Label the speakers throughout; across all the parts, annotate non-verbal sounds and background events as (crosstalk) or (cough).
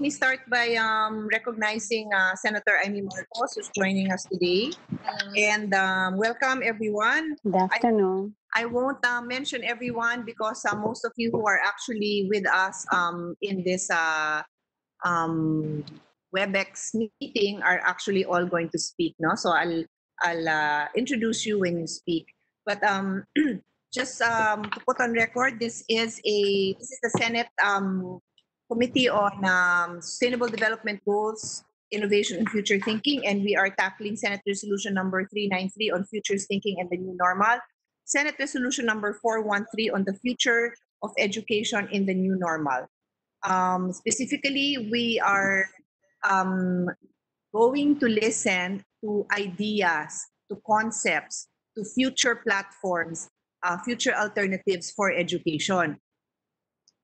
Speaker 1: let me start by um, recognizing uh, Senator Imee Marcos, who's joining us today. And um, welcome, everyone.
Speaker 2: Good afternoon.
Speaker 1: I won't uh, mention everyone because uh, most of you who are actually with us um, in this uh, um, WebEx meeting are actually all going to speak. No, so I'll I'll uh, introduce you when you speak. But um, (clears throat) just um, to put on record, this is a this is the Senate um, Committee on um, Sustainable Development Goals, Innovation and Future Thinking, and we are tackling Senate Resolution number 393 on futures thinking and the new normal. Senate Resolution number 413 on the future of education in the new normal. Um, specifically, we are um, going to listen to ideas, to concepts, to future platforms, uh, future alternatives for education.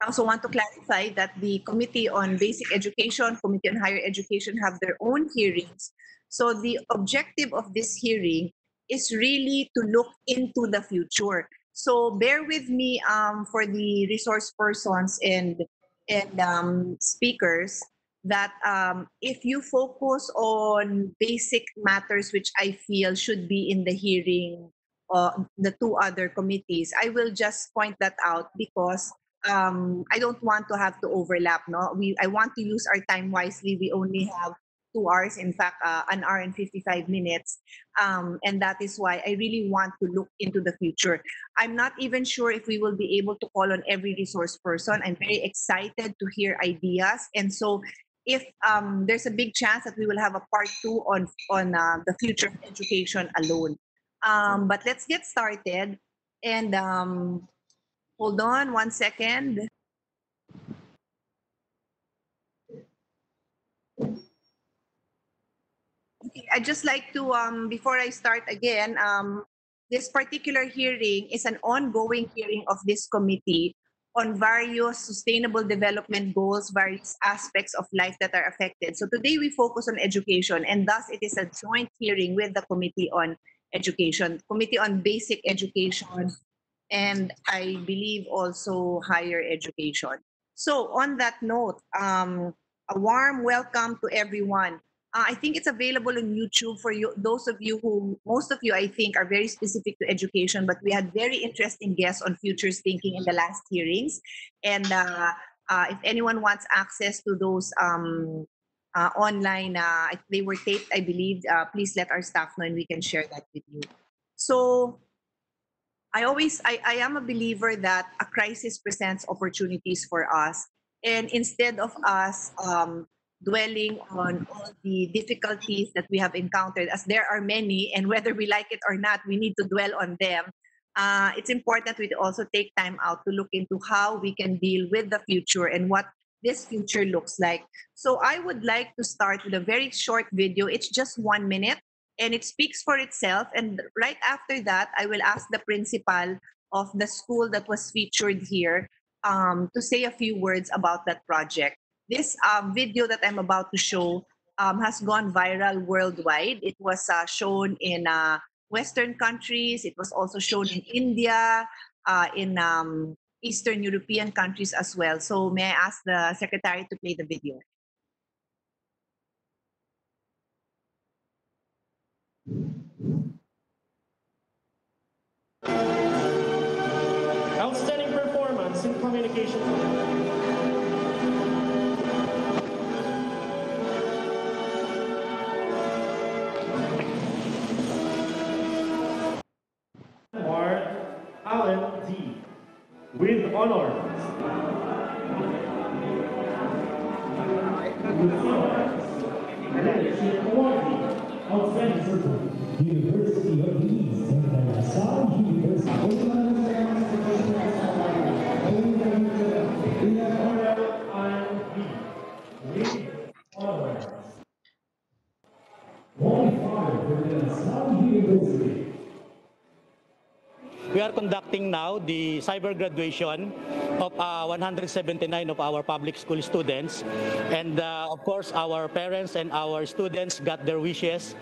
Speaker 1: I also want to clarify that the Committee on Basic Education, Committee on Higher Education have their own hearings. So the objective of this hearing is really to look into the future. So bear with me um, for the resource persons and and um, speakers that um, if you focus on basic matters which I feel should be in the hearing, uh, the two other committees, I will just point that out because um, I don't want to have to overlap. No, we I want to use our time wisely. We only have two hours, in fact, uh, an hour and 55 minutes. Um, and that is why I really want to look into the future. I'm not even sure if we will be able to call on every resource person. I'm very excited to hear ideas. And so if um, there's a big chance that we will have a part two on, on uh, the future of education alone. Um, but let's get started. And um, hold on one second. I'd just like to, um, before I start again, um, this particular hearing is an ongoing hearing of this committee on various sustainable development goals, various aspects of life that are affected. So today we focus on education and thus it is a joint hearing with the Committee on Education, Committee on Basic Education, and I believe also higher education. So on that note, um, a warm welcome to everyone. Uh, I think it's available on YouTube for you, those of you who, most of you, I think, are very specific to education, but we had very interesting guests on futures thinking in the last hearings. And uh, uh, if anyone wants access to those um, uh, online, uh, they were taped, I believe, uh, please let our staff know and we can share that with you. So I always, I, I am a believer that a crisis presents opportunities for us. And instead of us um, dwelling on all the difficulties that we have encountered, as there are many, and whether we like it or not, we need to dwell on them. Uh, it's important we also take time out to look into how we can deal with the future and what this future looks like. So I would like to start with a very short video. It's just one minute and it speaks for itself. And right after that, I will ask the principal of the school that was featured here um, to say a few words about that project. This um, video that I'm about to show um, has gone viral worldwide. It was uh, shown in uh, Western countries. It was also shown in India, uh, in um, Eastern European countries as well. So may I ask the secretary to play the video?
Speaker 3: Outstanding performance in communication. Mark Allen D. With honor. Outstanding person.
Speaker 4: University of the and LaSalle University.
Speaker 3: Cornell
Speaker 5: conducting now the cyber graduation of uh, 179 of our public school students. And uh, of course, our parents and our students got their wishes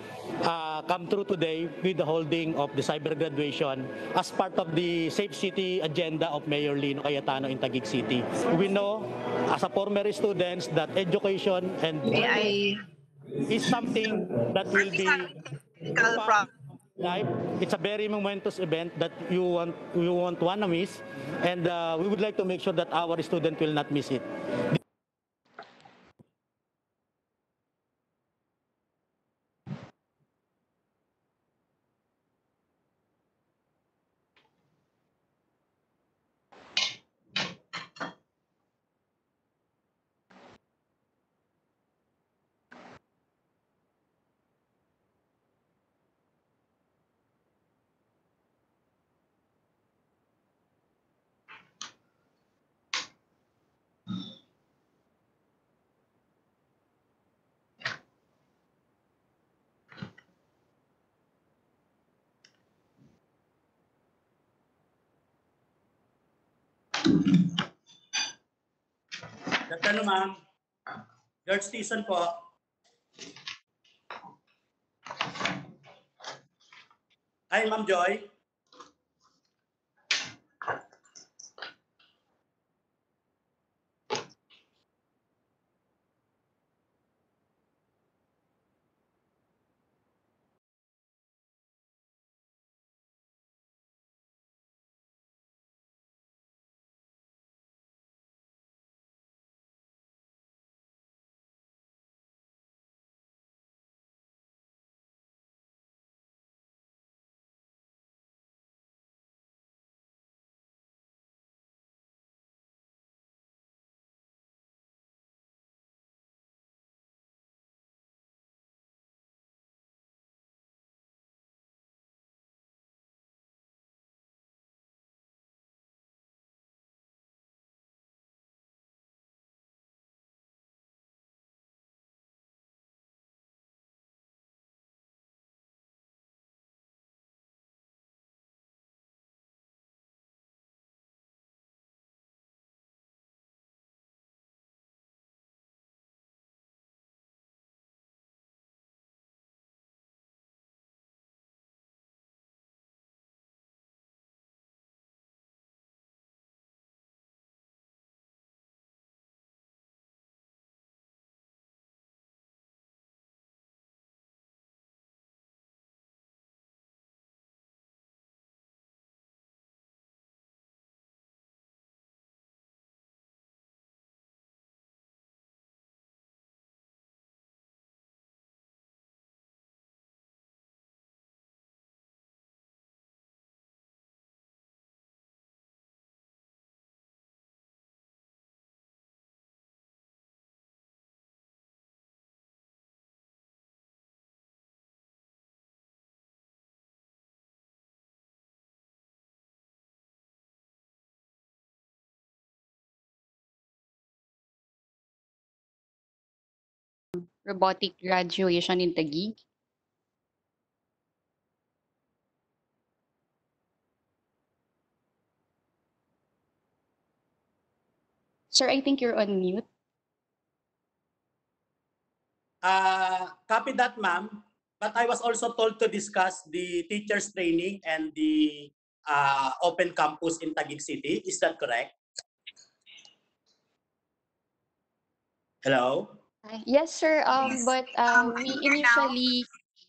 Speaker 5: uh, come true today with the holding of the cyber graduation as part of the Safe City agenda of Mayor Lino Cayetano in Taguig City. We know as a former students that education and
Speaker 1: May I
Speaker 5: is something that will be It's a very momentous event that you want you want to miss, and uh, we would like to make sure that our student will not miss it.
Speaker 2: Good afternoon, ma'am. George Stephen po. Hi, Ma'am Joy.
Speaker 6: Robotic graduation in Taguig. Sir, I think you're on mute.
Speaker 2: Uh, copy that, ma'am. But I was also told to discuss the teachers training and the uh, open campus in Taguig City. Is that correct? Hello?
Speaker 6: Yes, sir. Um,
Speaker 1: Please,
Speaker 6: but
Speaker 1: um,
Speaker 6: um, we
Speaker 1: I'm here now.
Speaker 6: initially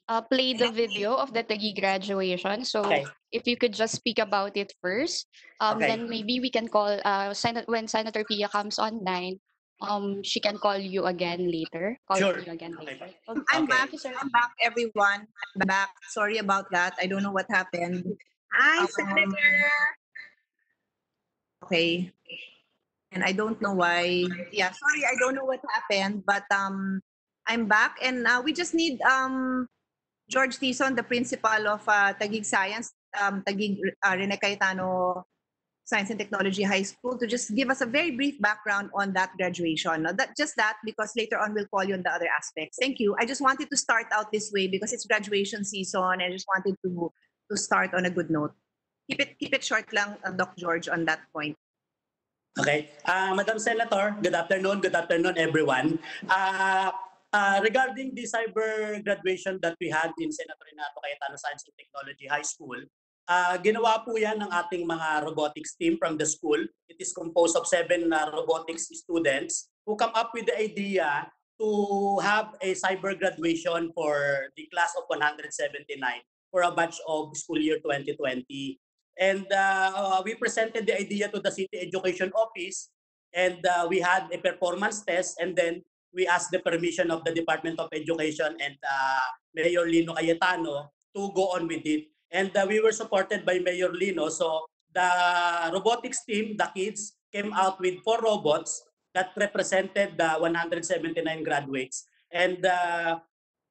Speaker 6: uh, played the video of the Taguig graduation. So
Speaker 2: Okay.
Speaker 6: if you could just speak about it first, um,
Speaker 2: Okay.
Speaker 6: then maybe we can call uh, Senat when Senator Pia comes online. Um, she can call you again later. Call
Speaker 2: Sure.
Speaker 6: you again
Speaker 2: Okay.
Speaker 6: later.
Speaker 1: I'm
Speaker 2: Okay.
Speaker 1: back. I'm back, everyone. I'm back. Sorry about that. I don't know what happened. Hi,
Speaker 7: Um,
Speaker 1: Senator. Okay. And I don't know why. Yeah, sorry, I don't know what happened, but um, I'm back, and uh, we just need um, George Tison, the principal of uh, Taguig Science, um, Taguig uh, Rene Cayetano Science and Technology High School, to just give us a very brief background on that graduation. No, that just that, because later on we'll call you on the other aspects. Thank you. I just wanted to start out this way because it's graduation season. I just wanted to to start on a good note. Keep it keep it short lang, uh, Doc George, on that point.
Speaker 2: Okay. Uh, Madam Senator, good afternoon. Good afternoon, everyone. Uh, uh, regarding the cyber graduation that we had in Senator Renato Cayetano Science and Technology High School, Ah, ginawa po yan ng ating mga robotics team from the school. It is composed of seven uh, robotics students who come up with the idea to have a cyber graduation for the class of 179 for a batch of school year 2020. And uh, we presented the idea to the city education office and uh, we had a performance test and then we asked the permission of the Department of Education and uh, Mayor Lino Cayetano to go on with it. And uh, we were supported by Mayor Lino. So the robotics team, the kids, came out with four robots that represented the 179 graduates. And uh,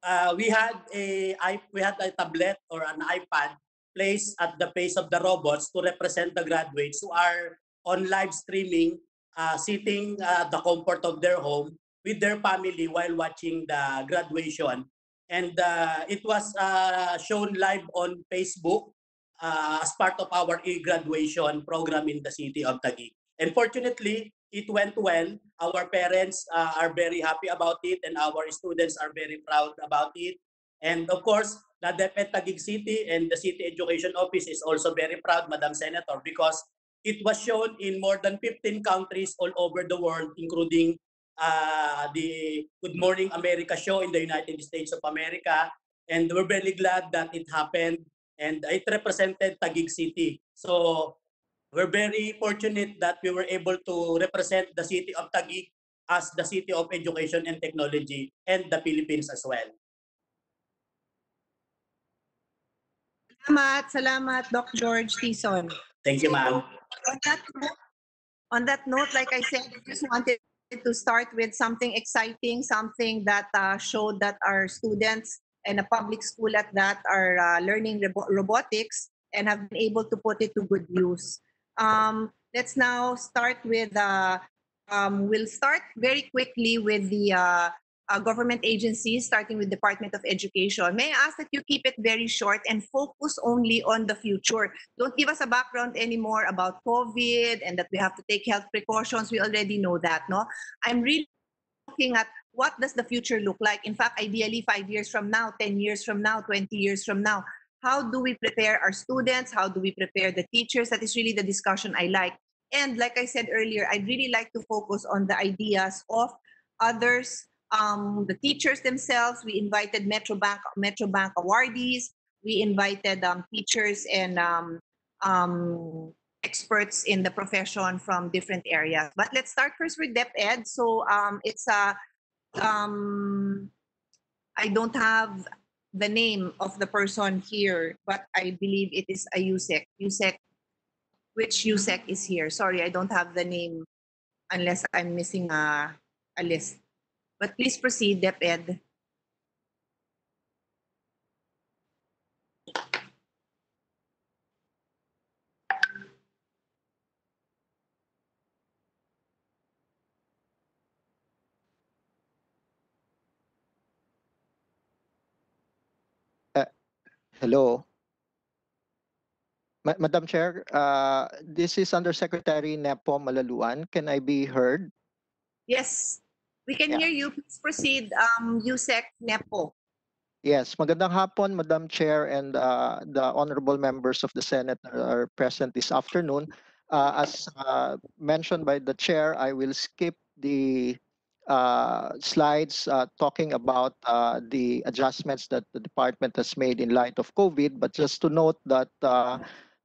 Speaker 2: uh, we had a we had a tablet or an iPad placed at the face of the robots to represent the graduates who are on live streaming, uh, sitting at the comfort of their home with their family while watching the graduation. And uh, it was uh, shown live on Facebook uh, as part of our e-graduation program in the city of Taguig. And fortunately, it went well. Our parents uh, are very happy about it, and our students are very proud about it. And of course, the DepEd Taguig City and the City Education Office is also very proud, Madam Senator, because it was shown in more than 15 countries all over the world, including uh, the Good Morning America show in the United States of America. And we're very glad that it happened and it represented Taguig City. So we're very fortunate that we were able to represent the city of Taguig as the city of education and technology and the Philippines as well.
Speaker 1: Salamat, salamat, Doc George Tison.
Speaker 2: Thank you, ma'am.
Speaker 1: on that note, on that note, like I said, I just wanted to start with something exciting, something that uh, showed that our students and a public school at that are uh, learning robo- robotics and have been able to put it to good use. Um, let's now start with. Uh, um, we'll start very quickly with the uh, government agencies, starting with Department of Education. May I ask that you keep it very short and focus only on the future? don't give us a background anymore about COVID and that we have to take health precautions. We already know that, no? I'm really looking at what does the future look like? In fact, ideally, five years from now, 10 years from now, 20 years from now. How do we prepare our students? How do we prepare the teachers? That is really the discussion I like. And like I said earlier, I'd really like to focus on the ideas of others, um, the teachers themselves. We invited Metro Bank, Metro Bank awardees. We invited um, teachers and um, um, experts in the profession from different areas. But let's start first with DepEd. So um, it's a, um, I don't have the name of the person here, but I believe it is a USEC. USEC, which USEC is here? Sorry, I don't have the name unless I'm missing a, a list. But please proceed, DepEd.
Speaker 7: Uh, hello. Ma- Madam Chair, uh, this is Undersecretary Nepo Malaluan. Can I be heard?
Speaker 1: Yes, we can
Speaker 7: Yeah.
Speaker 1: hear you. Please proceed, um, USEC Nepo.
Speaker 7: Yes, magandang hapon, Madam Chair and uh, the honorable members of the Senate that are present this afternoon. Uh, As uh, mentioned by the Chair, I will skip the uh, slides uh, talking about uh, the adjustments that the department has made in light of COVID, but just to note that uh,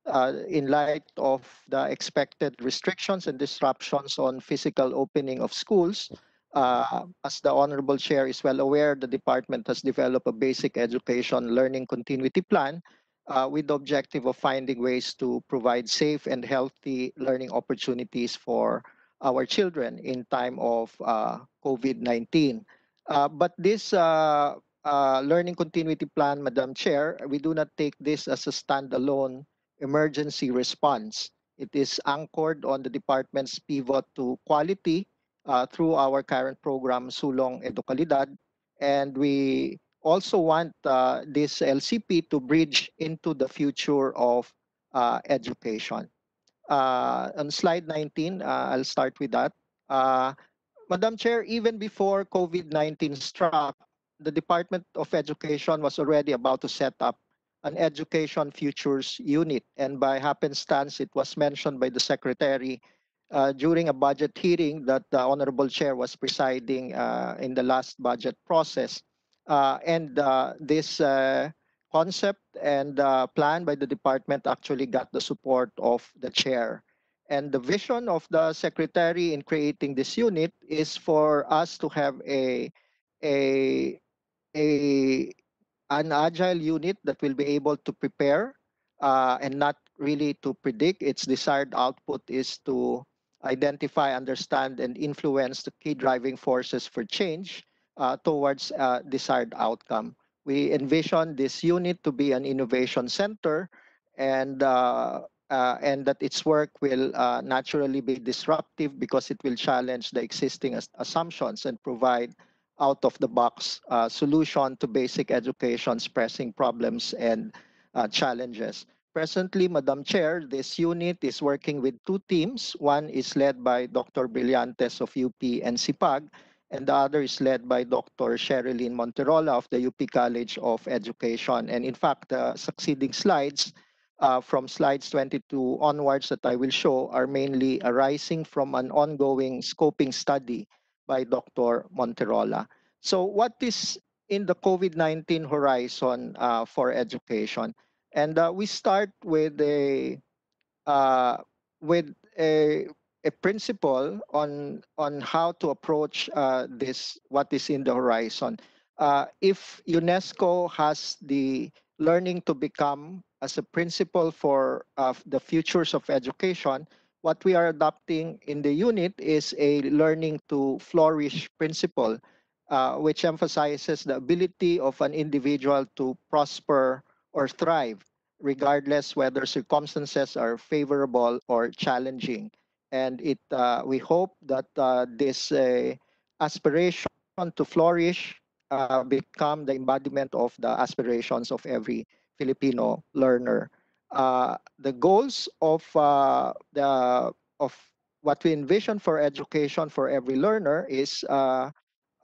Speaker 7: uh, in light of the expected restrictions and disruptions on physical opening of schools, uh, as the Honorable Chair is well aware, the department has developed a basic education learning continuity plan uh, with the objective of finding ways to provide safe and healthy learning opportunities for our children in time of uh, COVID-19. Uh, but this uh, uh, learning continuity plan, Madam Chair, we do not take this as a standalone emergency response. It is anchored on the department's pivot to quality uh, through our current program, Sulong Edukalidad. And we also want uh, this LCP to bridge into the future of uh, education. Uh, on slide 19, uh, I'll start with that. Uh, Madam Chair, even before COVID 19 struck, the Department of Education was already about to set up an education futures unit. And by happenstance, it was mentioned by the secretary uh, during a budget hearing that the honorable chair was presiding uh, in the last budget process. Uh, and uh, this uh, concept and plan by the department actually got the support of the chair. And the vision of the secretary in creating this unit is for us to have a a a an agile unit that will be able to prepare and not really to predict. Its desired output is to identify, understand, and influence the key driving forces for change uh, towards a desired outcome. We envision this unit to be an innovation center and uh, uh, and that its work will uh, naturally be disruptive because it will challenge the existing as- assumptions and provide out of the box uh, solution to basic education's pressing problems and uh, challenges. Presently, Madam Chair, this unit is working with two teams. One is led by Dr. Brillantes of UP and CIPAG, and the other is led by Dr. Sherilyn Monterola of the UP College of Education. And in fact, the succeeding slides uh, from slides 22 onwards that I will show are mainly arising from an ongoing scoping study by Dr. Monterola. So what is in the COVID-19 horizon uh, for education? And uh, we start with a uh, with a a principle on on how to approach uh, this what is in the horizon. Uh, if UNESCO has the learning to become as a principle for the futures of education, what we are adopting in the unit is a learning to flourish principle, uh, which emphasizes the ability of an individual to prosper or thrive, regardless whether circumstances are favorable or challenging. And it, uh, we hope that uh, this uh, aspiration to flourish uh, become the embodiment of the aspirations of every Filipino learner. Uh, the goals of the of what we envision for education for every learner is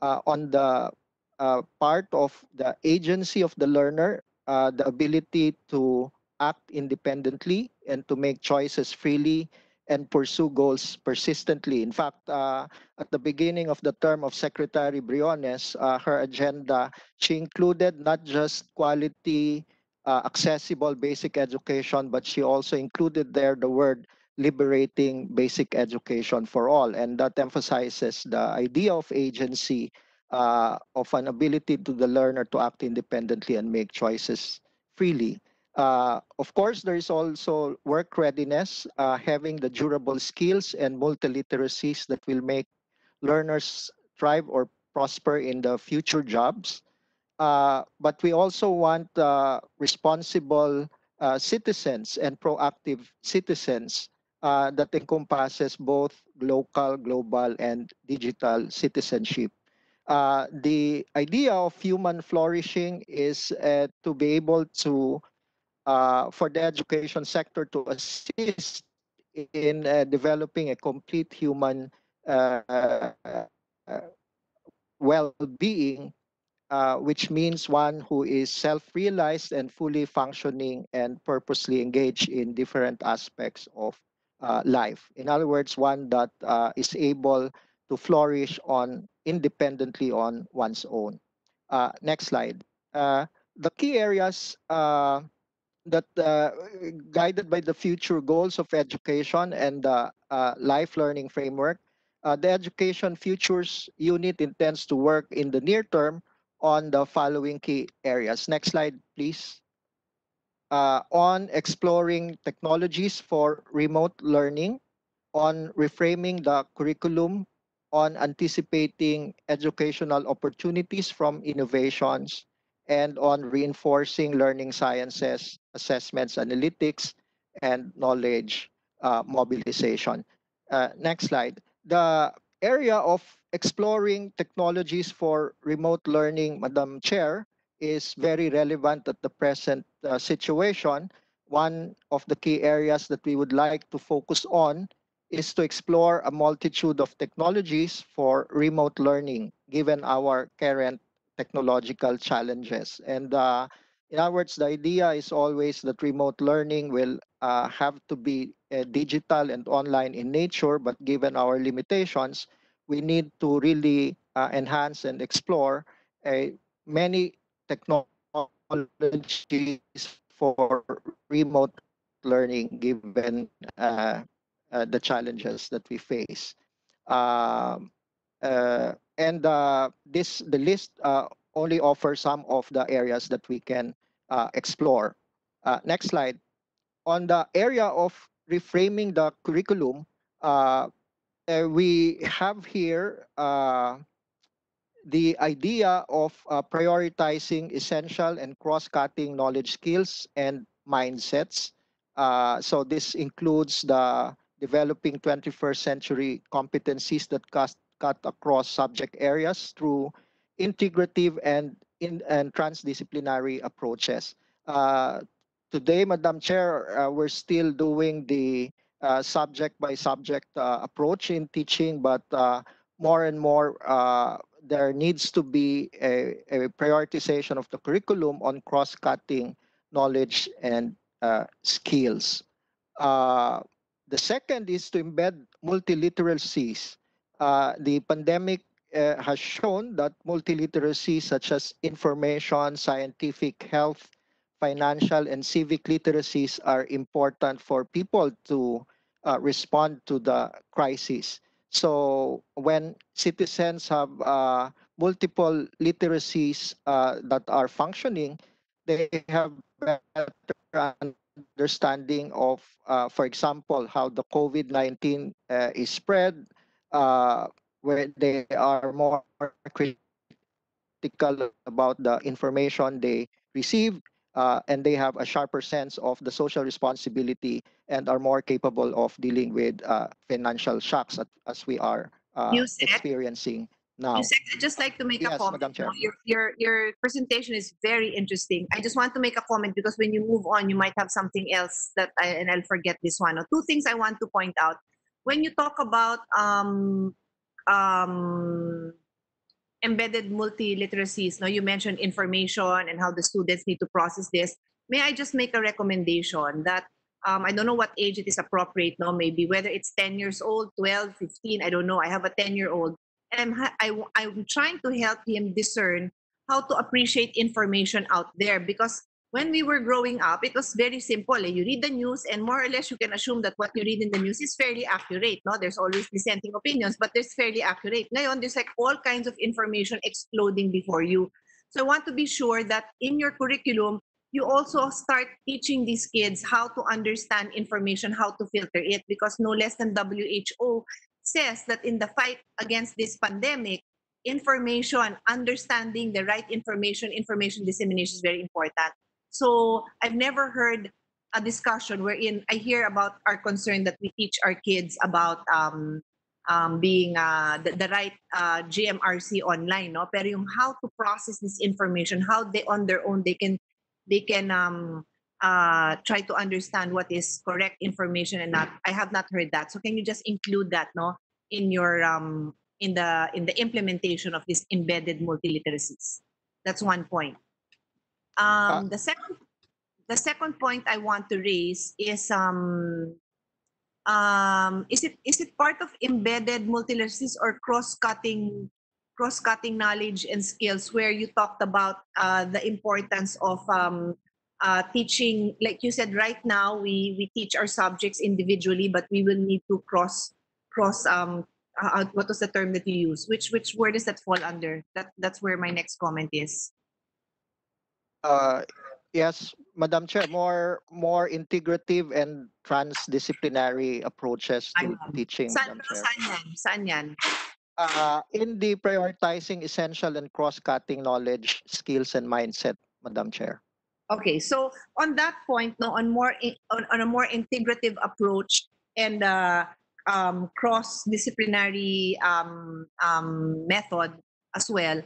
Speaker 7: on the uh, part of the agency of the learner, uh, the ability to act independently and to make choices freely and pursue goals persistently. In fact, uh, at the beginning of the term of Secretary Briones, uh, her agenda, she included not just quality, uh, accessible basic education, but she also included there the word liberating basic education for all. And that emphasizes the idea of agency, uh, of an ability to the learner to act independently and make choices freely. Uh, of course, there is also work readiness, uh, having the durable skills and multiliteracies that will make learners thrive or prosper in the future jobs. Uh, but we also want uh, responsible uh, citizens and proactive citizens uh, that encompasses both local, global, and digital citizenship. Uh, the idea of human flourishing is uh, to be able to uh, for the education sector to assist in uh, developing a complete human uh, well-being, uh, which means one who is self-realized and fully functioning and purposely engaged in different aspects of life. In other words, one that is able to flourish on independently on one's own. Uh, next slide. Uh, the key areas uh, that uh, guided by the future goals of education and the uh, life learning framework, uh, the Education Futures Unit intends to work in the near term on the following key areas. Next slide, please. On exploring technologies for remote learning, on reframing the curriculum, on anticipating educational opportunities from innovations, and on reinforcing learning sciences, assessments, analytics, and knowledge uh, mobilization. Uh, next slide. The area of exploring technologies for remote learning, Madam Chair, is very relevant at the present uh, situation. One of the key areas that we would like to focus on is to explore a multitude of technologies for remote learning, given our current technological challenges. And uh, In other words, the idea is always that remote learning will uh, have to be uh, digital and online in nature, but given our limitations, we need to really uh, enhance and explore uh, many technologies for remote learning given uh, the challenges that we face. Um, uh, and uh, this the list uh, only offers some of the areas that we can uh, explore. Next slide. On the area of reframing the curriculum, we have here the idea of uh, prioritizing essential and cross-cutting knowledge skills and mindsets. Uh, so this includes the developing 21st century competencies that cut, cut across subject areas through integrative and in and transdisciplinary approaches. Uh, today, Madam Chair, uh, we're still doing the uh, subject by subject uh, approach in teaching, but uh, more and more uh, there needs to be a, a prioritization of the curriculum on cross-cutting knowledge and skills. The second is to embed multiliteracies. Uh, the pandemic uh, has shown that multiliteracy such as information, scientific, health, financial, and civic literacies are important for people to uh, respond to the crisis. So when citizens have uh, multiple literacies uh, that are functioning, they have better understanding of, uh, for example, how the COVID-19 uh, is spread, uh, where they are more critical about the information they receive, uh, and they have a sharper sense of the social responsibility and are more capable of dealing with uh, financial shocks as we are uh, experiencing now.
Speaker 1: Just like to make a comment.
Speaker 7: Madam Chair.
Speaker 1: Your, your, your presentation is very interesting. I just want to make a comment because when you move on, you might have something else that I, and I'll forget this one. Two things I want to point out. When you talk about um, um, embedded multiliteracies, no, you mentioned information and how the students need to process this. May I just make a recommendation that um, I don't know what age it is appropriate, now, maybe whether it's 10 years old, 12, 15, I don't know. I have a 10 year old. I'm, I, I'm trying to help him discern how to appreciate information out there because when we were growing up, it was very simple. eh. You read the news, and more or less, you can assume that what you read in the news is fairly accurate. No, there's always dissenting opinions, but there's fairly accurate. Ngayon, there's like all kinds of information exploding before you. So I want to be sure that in your curriculum, you also start teaching these kids how to understand information, how to filter it, because no less than WHO says that in the fight against this pandemic, information, understanding the right information, information dissemination is very important. So I've never heard a discussion wherein I hear about our concern that we teach our kids about um, um, being uh, the, the right uh, GMRC online, no? Pero yung how to process this information, how they on their own they can they can um, uh, try to understand what is correct information and not. I have not heard that. So can you just include that, no, in your um, in the in the implementation of these embedded multiliteracies? That's one point. Um, the second the second point I want to raise is um, um, is it is it part of embedded multiliteracies or cross-cutting cross-cutting knowledge and skills where you talked about uh, the importance of um, uh, teaching like you said right now we we teach our subjects individually but we will need to cross cross um uh, what was the term that you use which which word does that fall under? That that's where my next comment is.
Speaker 7: Uh, yes, Madam Chair, more more integrative and transdisciplinary approaches to teaching,
Speaker 1: saan,
Speaker 7: Madam Chair.
Speaker 1: saan yan saan yan.
Speaker 7: Uh, in the prioritizing essential and cross-cutting knowledge, skills, and mindset, Madam Chair.
Speaker 1: Okay, so on that point, no, on more on, on a more integrative approach and uh, um, cross-disciplinary um, um, method as well,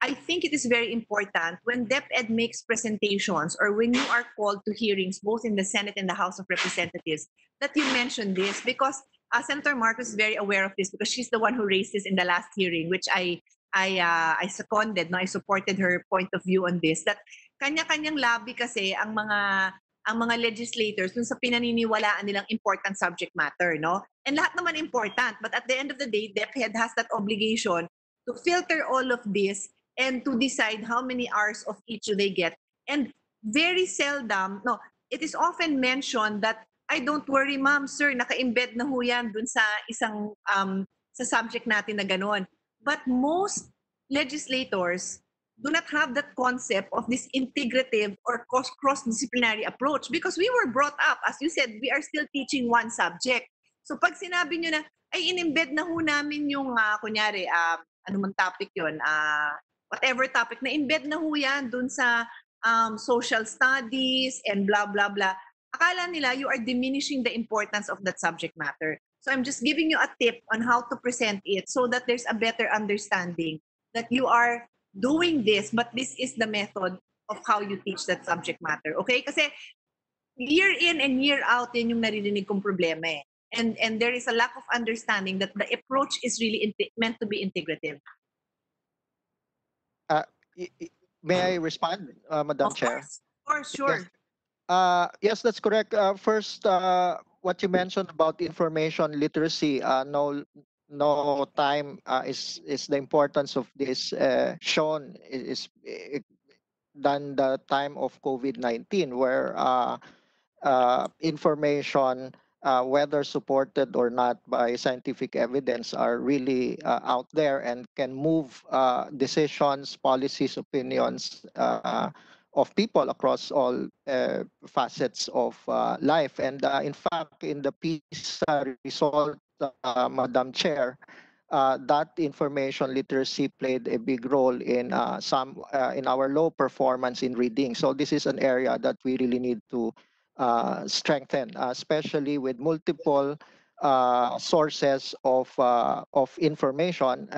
Speaker 1: I think it is very important when DepEd makes presentations or when you are called to hearings, both in the Senate and the House of Representatives, that you mention this because uh, Senator Marcos is very aware of this because she's the one who raised this in the last hearing, which I I uh, I seconded, no, I supported her point of view on this that kanya-kanyang lobby kasi ang mga ang mga legislators dun sa pinaniniwalaan nilang important subject matter, no? And lahat naman important, but at the end of the day, DepEd has that obligation to filter all of this and to decide how many hours of each they get. And very seldom, no, it is often mentioned that I don't worry ma'am, sir, naka-embed na ho yan dun sa isang um, sa subject natin na ganon. But most legislators do not have that concept of this integrative or cross- cross-disciplinary approach because we were brought up, as you said, we are still teaching one subject. So pag sinabi nyo na, ay in-embed na ho namin yung, ah, kunyari, ah, ano man topic ah, whatever topic, na embed na ho yan dun sa um, social studies and blah, blah, blah. Akala nila you are diminishing the importance of that subject matter. So I'm just giving you a tip on how to present it so that there's a better understanding that you are doing this, but this is the method of how you teach that subject matter. Okay? Kasi year in and year out, yun yung naririnig kong problema eh. And, and there is a lack of understanding that the approach is really meant to be integrative.
Speaker 7: I- May I respond, uh, Madam
Speaker 1: of
Speaker 7: Chair?
Speaker 1: course, of course, sure.
Speaker 7: Uh, yes, that's correct. Uh, first, uh, what you mentioned about information literacy, uh, no, no time uh, is is the importance of this uh, shown is, is than the time of COVID nineteen, where uh, uh, information, uh, whether supported or not by scientific evidence, are really uh, out there and can move decisions, policies, opinions of people across all facets of life. And in fact, in the PISA result, uh, Madam Chair, uh, that information literacy played a big role in uh, some uh, in our low performance in reading. So this is an area that we really need to uh, strengthen, uh, especially with multiple uh, sources of of information.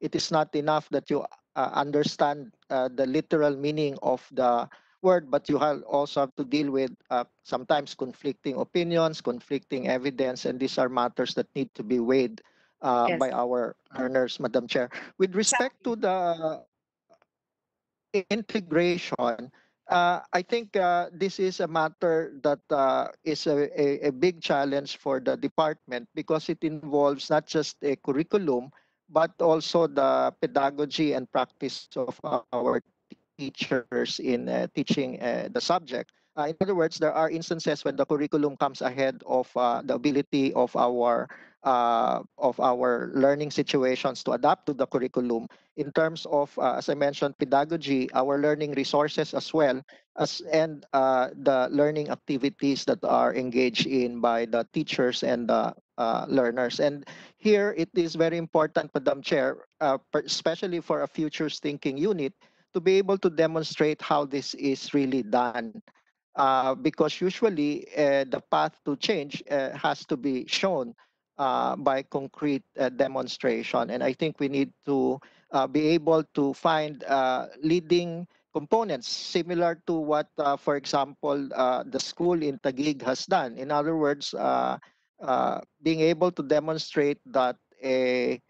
Speaker 7: It is not enough that you understand the literal meaning of the word, but you have also have to deal with uh, sometimes conflicting opinions, conflicting evidence, and these are matters that need to be weighed uh,
Speaker 1: Yes.
Speaker 7: by our learners, Madam Chair. With respect to the integration, uh, I think uh, this is a matter that uh, is a, a, a big challenge for the department because it involves not just a curriculum, but also the pedagogy and practice of our teachers in uh, teaching uh, the subject. Uh, in other words, there are instances when the curriculum comes ahead of uh, the ability of our uh, of our learning situations to adapt to the curriculum in terms of, uh, as I mentioned, pedagogy, our learning resources as well as and the learning activities that are engaged in by the teachers and the uh, learners. And here it is very important, Madam Chair, uh, especially for a futures thinking unit, to be able to demonstrate how this is really done. Uh, because usually uh, the path to change uh, has to be shown uh, by concrete uh, demonstration. And I think we need to uh, be able to find leading components similar to what, for example, the school in Taguig has done. In other words, being able to demonstrate that a,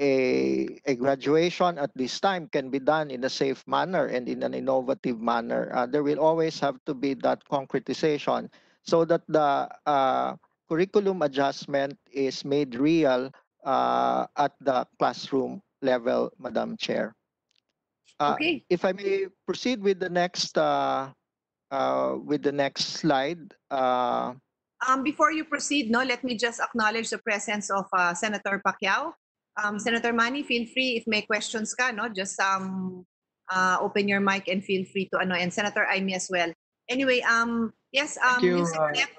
Speaker 7: a, a graduation at this time can be done in a safe manner and in an innovative manner. Uh, there will always have to be that concretization so that the uh, curriculum adjustment is made real uh, at the classroom level, Madam Chair. Uh,
Speaker 1: Okay.
Speaker 7: If I may proceed with the next uh, uh, with the next slide. Uh,
Speaker 1: Um, before you proceed, no, let me just acknowledge the presence of uh, Senator Pacquiao. Um, Senator Manny, feel free if may questions ka, no, just um, uh, open your mic and feel free to ano, and Senator Imee as well. Anyway, um, yes, um, Thank
Speaker 8: you,
Speaker 1: USEC
Speaker 8: uh,
Speaker 1: Lep-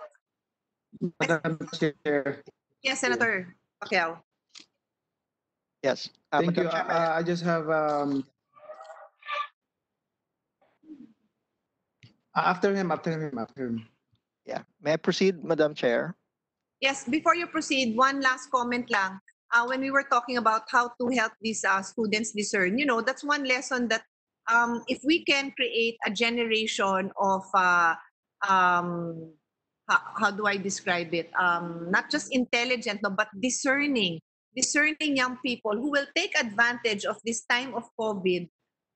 Speaker 8: Madam Chair.
Speaker 1: yes, Senator Pacquiao.
Speaker 7: yes. uh,
Speaker 8: Thank you.
Speaker 7: Madam Chair, I-
Speaker 8: Uh, I just have um uh, after him, after him, after him.
Speaker 7: yeah. May I proceed, Madam Chair?
Speaker 1: Yes, before you proceed, one last comment lang. Uh, when we were talking about how to help these uh, students discern, you know, that's one lesson that um, if we can create a generation of, uh, um, how, how do I describe it? Um, not just intelligent, no, but discerning discerning young people who will take advantage of this time of COVID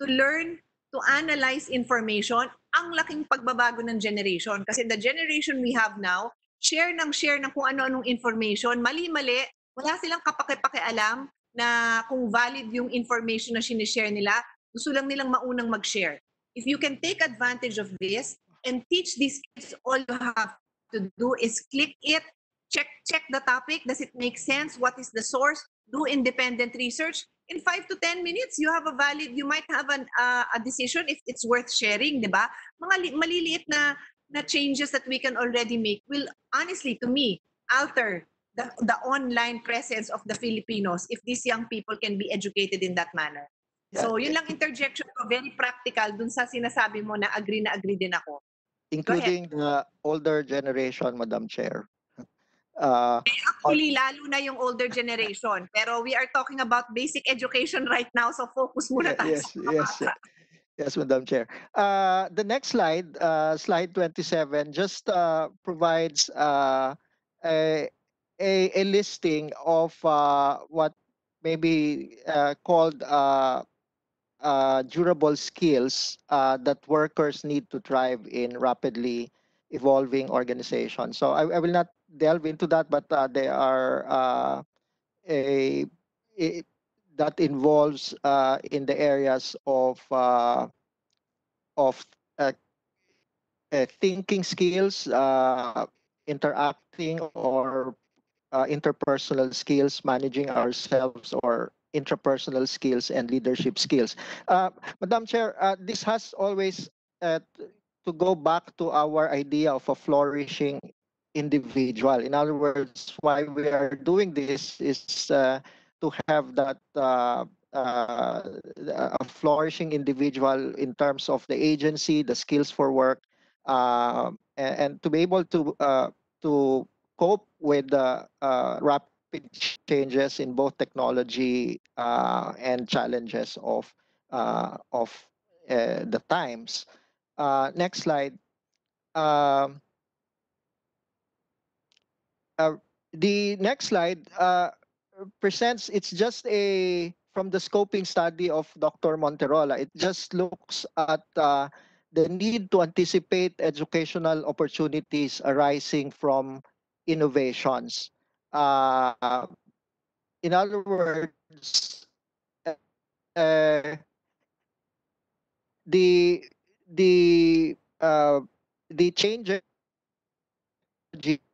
Speaker 1: to learn to analyze information. Ang laking pagbabago ng generation. Kasi in the generation we have now, share ng share ng kung ano-anong information, mali-mali, wala silang kapake-pakialam na kung valid yung information na sinishare nila, gusto lang nilang maunang mag-share. If you can take advantage of this and teach these kids, all you have to do is click it, check check the topic, does it make sense, what is the source, do independent research. In five to 10 minutes, you have a valid, you might have an, uh, a decision if it's worth sharing, di ba? Mga li- maliliit na, na changes that we can already make will, honestly, to me, alter the, the online presence of the Filipinos if these young people can be educated in that manner. So, yun lang interjection ko, very practical dun sa sinasabi mo na agree na agree din ako.
Speaker 7: including the older generation, Madam Chair. Uh,
Speaker 1: Actually, lalo na yung older generation. Pero we are talking about basic education right now, so focus muna tayo
Speaker 7: yes,
Speaker 1: sa
Speaker 7: yes,
Speaker 1: bata.
Speaker 7: Yes, Madam Chair. Uh, the next slide, uh, slide 27, just uh, provides uh, a, a, a listing of uh, what may be uh, called uh, uh, durable skills uh, that workers need to thrive in rapidly evolving organizations. So I, I will not delve into that, but uh, they are a, a that involves in the areas of of thinking skills, interacting or uh, interpersonal skills, managing ourselves or intrapersonal skills and leadership skills. Uh, Madam Chair, uh, this has always uh, to go back to our idea of a flourishing individual. In other words, why we are doing this is uh, to have that uh, a flourishing individual in terms of the agency, the skills for work, and, and to be able to to cope with the uh, rapid changes in both technology uh, and challenges of uh, of the times. Next slide. Um, the next slide presents it's just a from the scoping study of Dr. Monterola. It just looks at uh, the need to anticipate educational opportunities arising from innovations. Uh, in other words, uh, the the uh, the changes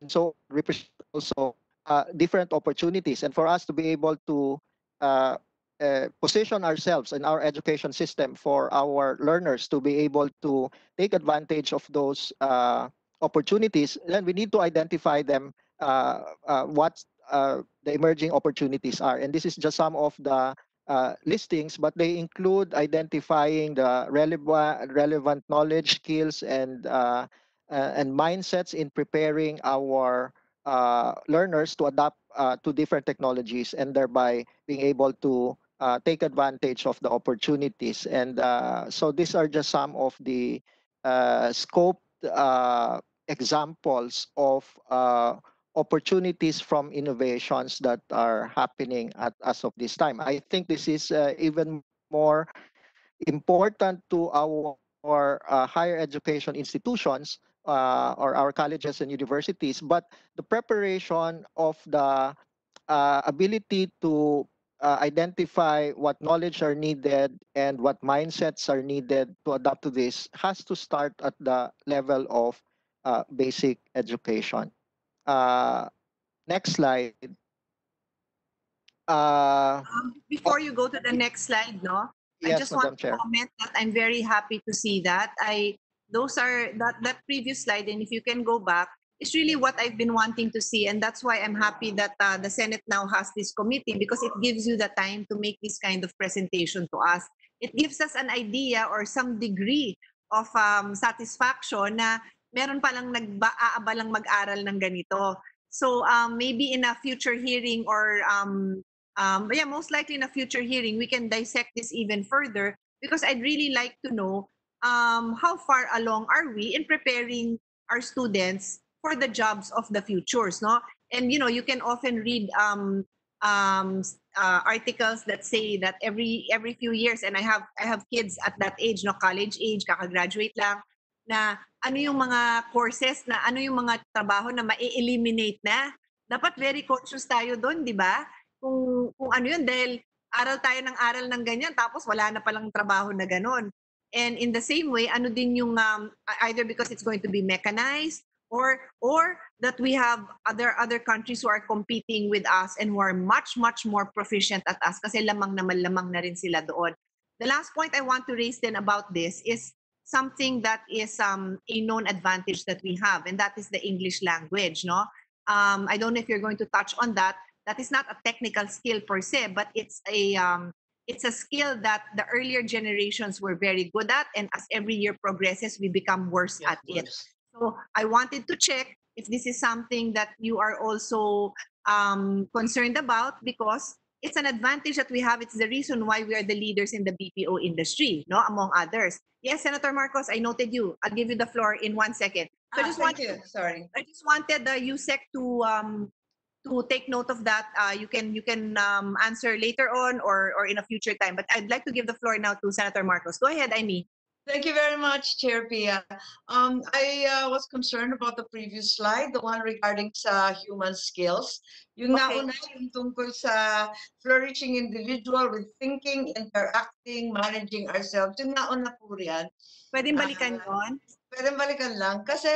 Speaker 7: so represent also uh, different opportunities and for us to be able to uh, uh, position ourselves in our education system for our learners to be able to take advantage of those uh, opportunities then we need to identify them uh, uh, what uh, the emerging opportunities are and this is just some of the listings but they include identifying the relevant relevant knowledge skills and and mindsets in preparing our uh, learners to adapt uh, to different technologies and thereby being able to uh, take advantage of the opportunities. And so these are just some of the scoped examples of uh, opportunities from innovations that are happening at as of this time. I think this is uh, even more important to our, our uh, higher education institutions uh, or our colleges and universities, but the preparation of the uh, ability to uh, identify what knowledge are needed and what mindsets are needed to adapt to this has to start at the level of uh, basic education. Uh, next slide. Uh,
Speaker 1: Um, before you go to the next slide, no? I just
Speaker 7: Madam
Speaker 1: want
Speaker 7: Chair.
Speaker 1: to comment that I'm very happy to see that. I those are that that previous slide, and if you can go back, it's really what I've been wanting to see, and that's why I'm happy that uh, the Senate now has this committee because it gives you the time to make this kind of presentation to us. It gives us an idea or some degree of um, satisfaction na meron palang nag-aabalang mag-aral ng ganito. So um, maybe in a future hearing or um, um, yeah, most likely in a future hearing, we can dissect this even further because I'd really like to know um, how far along are we in preparing our students for the jobs of the futures, no? And you know, you can often read um, um, uh, articles that say that every every few years, and I have I have kids at that age, no college age, kakagraduate lang, na ano yung mga courses na ano yung mga trabaho na ma-eliminate na. Dapat very conscious tayo doon, di ba? Kung, kung ano yun, dahil aral tayo ng aral ng ganyan, tapos wala na palang trabaho na ganon. And in the same way, ano din yung um, either because it's going to be mechanized or or that we have other other countries who are competing with us and who are much much more proficient at us kasi lamang naman lamang na rin sila doon. The last point I want to raise then about this is something that is um, a known advantage that we have and that is the English language, no? Um, I don't know if you're going to touch on that. That is not a technical skill per se, but it's a um, it's a skill that the earlier generations were very good at, and as every year progresses, we become worse at it. So I wanted to check if this is something that you are also um, concerned about because it's an advantage that we have. It's the reason why we are the leaders in the BPO industry, no, among others. Yes, Senator Marcos, I noted you. I'll give you the floor in one second. So I
Speaker 9: Ah,
Speaker 1: just
Speaker 9: thank
Speaker 1: wanted,
Speaker 9: you. Sorry.
Speaker 1: I just wanted the USEC to um, to take note of that. Uh, you can you can um, answer later on or or in a future time. But I'd like to give the floor now to Senator Marcos. Go ahead, Imee.
Speaker 9: Thank you very much, Chair Pia. Um, I uh, was concerned about the previous slide, the one regarding sa human skills. Yung
Speaker 1: Okay.
Speaker 9: nauna, yung tungkol sa flourishing individual with thinking, interacting, managing ourselves. Yung nauna po riyan.
Speaker 1: Pwedeng balikan
Speaker 9: Ah,
Speaker 1: yon.
Speaker 9: Pwede balikan lang kasi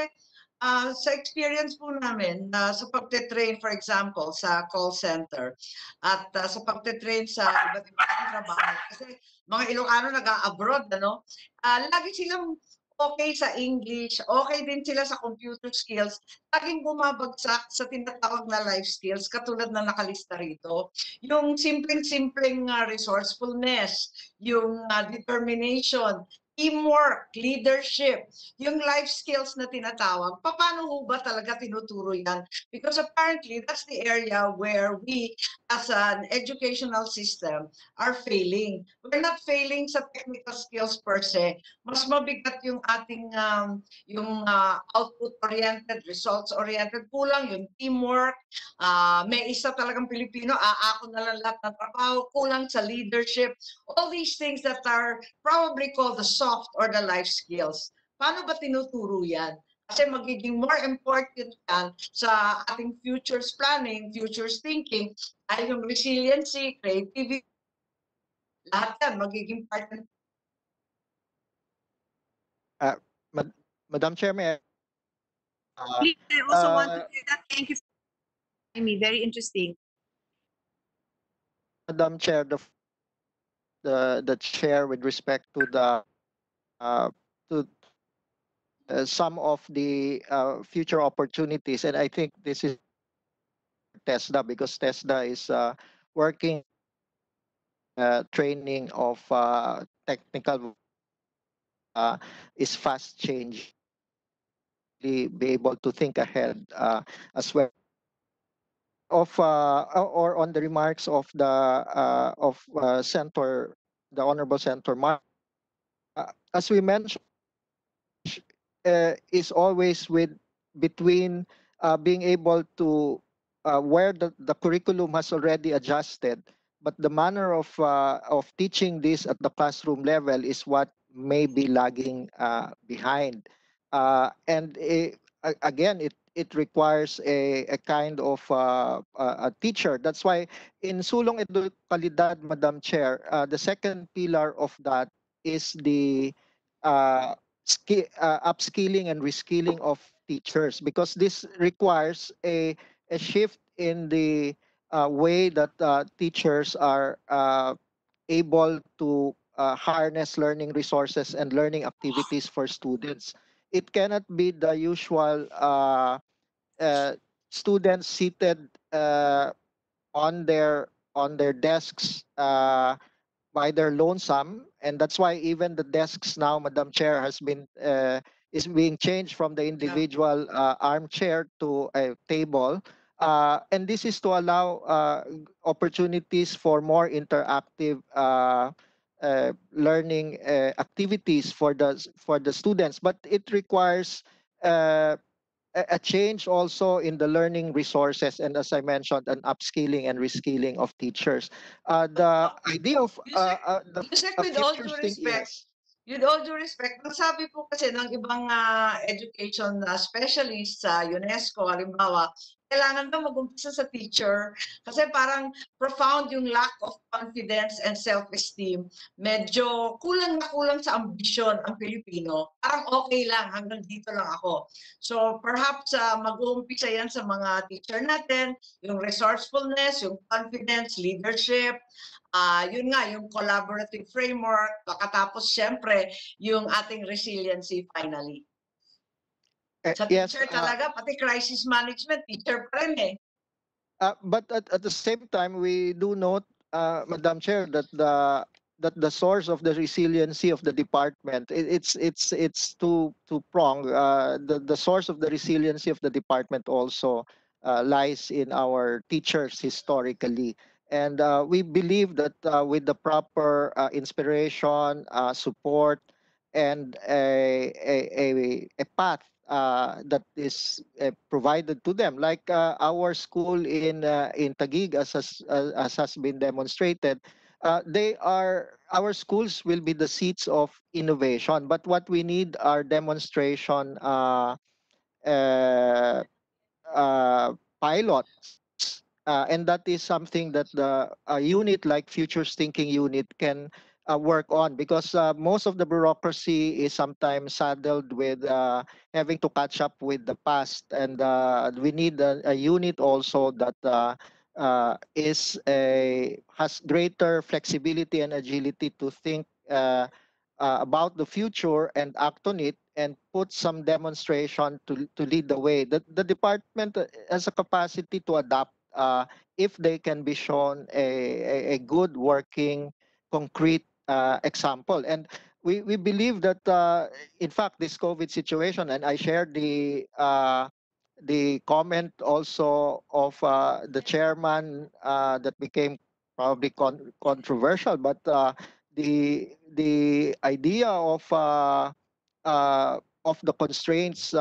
Speaker 9: ah, sa experience po namin na sa pagte-train for example sa call center at ah, sa pagte-train sa iba't ibang trabaho. Kasi mga Ilocano nag-abroad ano? Ah, lagi silang okay sa English, okay din sila sa computer skills, laging bumabagsak sa tinatawag na life skills katulad na nakalista rito. Yung simpleng-simpleng ah, resourcefulness, yung ah, determination, teamwork, leadership, yung life skills na tinatawag, paano ho ba talaga tinuturo yan? Because apparently, that's the area where we, as an educational system, are failing. We're not failing sa technical skills per se. Mas mabigat yung ating um, yung uh, output-oriented, results-oriented. Kulang yung teamwork. ah, may isa talagang Pilipino, aako na lang lahat ng trabaho. Kulang sa leadership. All these things that are probably called the soft or the life skills. Paano ba tinuturo yan? Kasi magiging more important yan sa ating futures planning, futures thinking, ay yung resiliency, creativity, lahat yan magiging part ng
Speaker 7: Madam Chair, may I- uh,
Speaker 1: Please, I also want to
Speaker 7: uh,
Speaker 1: hear that. Thank you, Imee. Very interesting.
Speaker 7: Madam Chair, the the the chair with respect to the uh, to uh, some of the uh, future opportunities, and I think this is TESDA because TESDA is uh, working uh, training of uh, technical uh, is fast change. Be able to think ahead uh, as well of uh, or on the remarks of the uh, of uh, Senator, the Honorable Senator Mar. Uh, as we mentioned, uh, is always with between uh, being able to where the, the curriculum has already adjusted, but the manner of of teaching this at the classroom level is what may be lagging behind. And a- again, it it requires a, a kind of uh, a, a teacher. That's why in Sulong Edukalidad, Madam Chair, uh, the second pillar of that is the uh, uh, upskilling and reskilling of teachers because this requires a, a shift in the uh, way that uh, teachers are uh, able to uh, harness learning resources and learning activities for students. It cannot be the usual uh, students seated on their on their desks by their lonesome, and that's why even the desks now, Madam Chair, has been uh, is being changed from the individual uh, armchair to a table. Uh, and this is to allow uh, opportunities for more interactive uh, uh, learning uh, activities for the for the students, but it requires uh, a, change also in the learning resources and as I mentioned, an upskilling and reskilling of teachers. Uh, the idea of
Speaker 9: You
Speaker 7: uh,
Speaker 9: said-
Speaker 7: uh, the USEC,
Speaker 9: with all due respect,
Speaker 7: yes.
Speaker 9: with all due respect, nasabi po kasi ng ibang ah, education uh, specialists sa UNESCO, halimbawa, kailangan daw mag-umpisa sa teacher kasi parang profound yung lack of confidence and self-esteem. Medyo kulang na kulang sa ambisyon ang Pilipino. Parang okay lang, hanggang dito lang ako. So perhaps uh, mag-uumpisa yan sa mga teacher natin, yung resourcefulness, yung confidence, leadership, Ah, yun nga, yung collaborative framework, pagkatapos syempre, yung ating resiliency finally.
Speaker 7: Eh,
Speaker 9: Sa
Speaker 7: yes,
Speaker 9: teacher
Speaker 7: uh,
Speaker 9: talaga, pati crisis management, teacher pa rin eh.
Speaker 7: Uh, but at, at the same time, we do note, uh, Madam Chair, that the that the source of the resiliency of the department it, it's it's it's two two prong. Uh, the the source of the resiliency of the department also uh, lies in our teachers historically, and uh, we believe that uh, with the proper uh, inspiration, uh, support, and a a a, a path uh, that is uh, provided to them. Like uh, our school in uh, in Taguig as has, uh, as has been demonstrated uh, they are our schools will be the seats of innovation. But what we need are demonstration uh, pilots and that is something that the a unit like futures thinking unit can uh, work on because uh, most of the bureaucracy is sometimes saddled with uh, having to catch up with the past and uh, we need a, a unit also that uh, uh, is a has greater flexibility and agility to think about the future and act on it and put some demonstration to to lead the way. The, the department has a capacity to adapt if they can be shown a, a, a good working concrete uh, example and we, we believe that uh, in fact this covid situation and i shared the uh, the comment also of uh, the chairman uh, that became probably con- controversial but uh, the the idea of of the constraints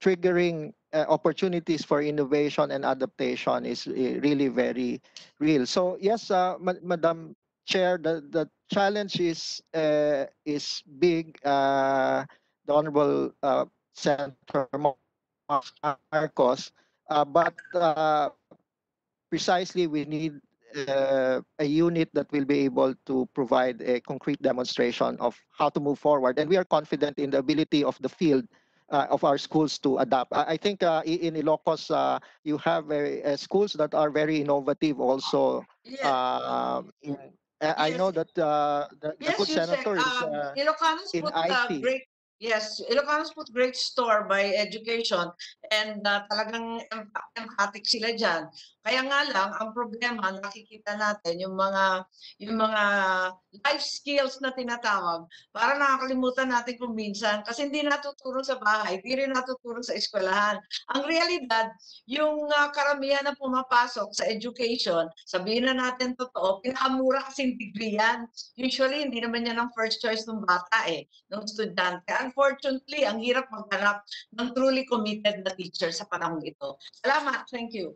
Speaker 7: triggering uh, opportunities for innovation and adaptation is uh, really very real. So yes, uh, Ma- Madam Chair, the, the challenge is uh, is big. Uh, the Honorable uh, Senator Marcos, uh, but uh, precisely we need uh, a unit that will be able to provide a concrete demonstration of how to move forward. And we are confident in the ability of the field uh, of our schools to adapt. I, I think uh, in Ilocos, uh, you have uh, schools that are very innovative also.
Speaker 9: Yeah.
Speaker 7: Um, in, I I know
Speaker 9: Yes.
Speaker 7: that uh, the, the
Speaker 9: Yes,
Speaker 7: good
Speaker 9: you said,
Speaker 7: senator is
Speaker 9: um,
Speaker 7: uh,
Speaker 9: Ilocanos
Speaker 7: in
Speaker 9: put uh,
Speaker 7: IT.
Speaker 9: great, yes, Ilocanos put great store by education and uh, talagang em- emphatic sila dyan. Kaya nga lang, ang problema, nakikita natin yung mga, yung mga life skills na tinatawag, para nakakalimutan natin kung minsan, kasi hindi natuturo sa bahay, hindi rin natuturo sa eskwelahan. Ang realidad, yung uh, karamihan na pumapasok sa education, sabihin na natin totoo, pinakamura kasing degree yan. Usually, hindi naman yan ang first choice ng bata eh, ng estudyante. Unfortunately, ang hirap maghanap ng truly committed na teacher sa panahon ito. Salamat. Thank you.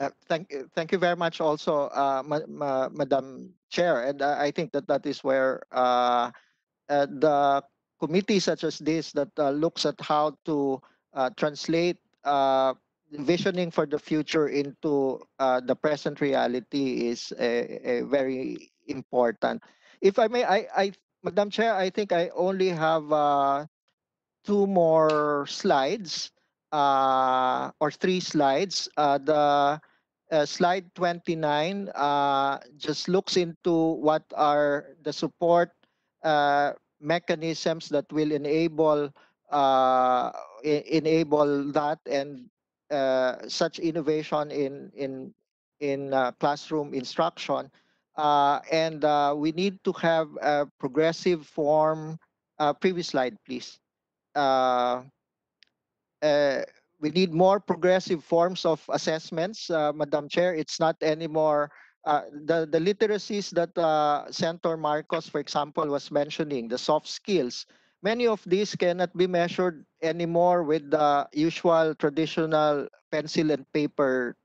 Speaker 7: Uh, thank you, thank you very much also, uh, Ma- Ma- Madam Chair. And uh, I think that that is where uh, uh, the committee such as this that uh, looks at how to uh, translate uh, visioning for the future into uh, the present reality is a, a very important. If I may, I, I, Madam Chair, I think I only have uh, two more slides uh, or three slides. Uh, the uh, slide 29 uh, just looks into what are the support uh, mechanisms that will enable uh, enable that and uh, such innovation in in in uh, classroom instruction. And we need to have a progressive form. Previous slide, please. We need more progressive forms of assessments, uh, Madam Chair. It's not anymore uh, the the literacies that uh, Senator Marcos, for example, was mentioning, the soft skills. many of these cannot be measured anymore with the usual traditional pencil and paper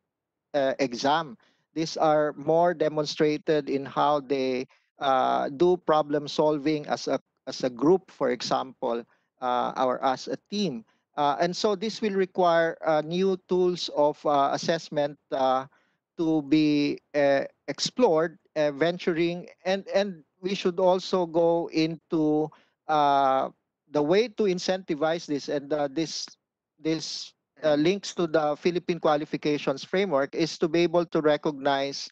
Speaker 7: uh, exam. These are more demonstrated in how they uh, do problem solving as a as a group, for example, uh, or as a team. Uh, and so this will require uh, new tools of uh, assessment uh, to be uh, explored, uh, venturing, and and we should also go into the way to incentivize this. And this this links to the Philippine qualifications framework is to be able to recognize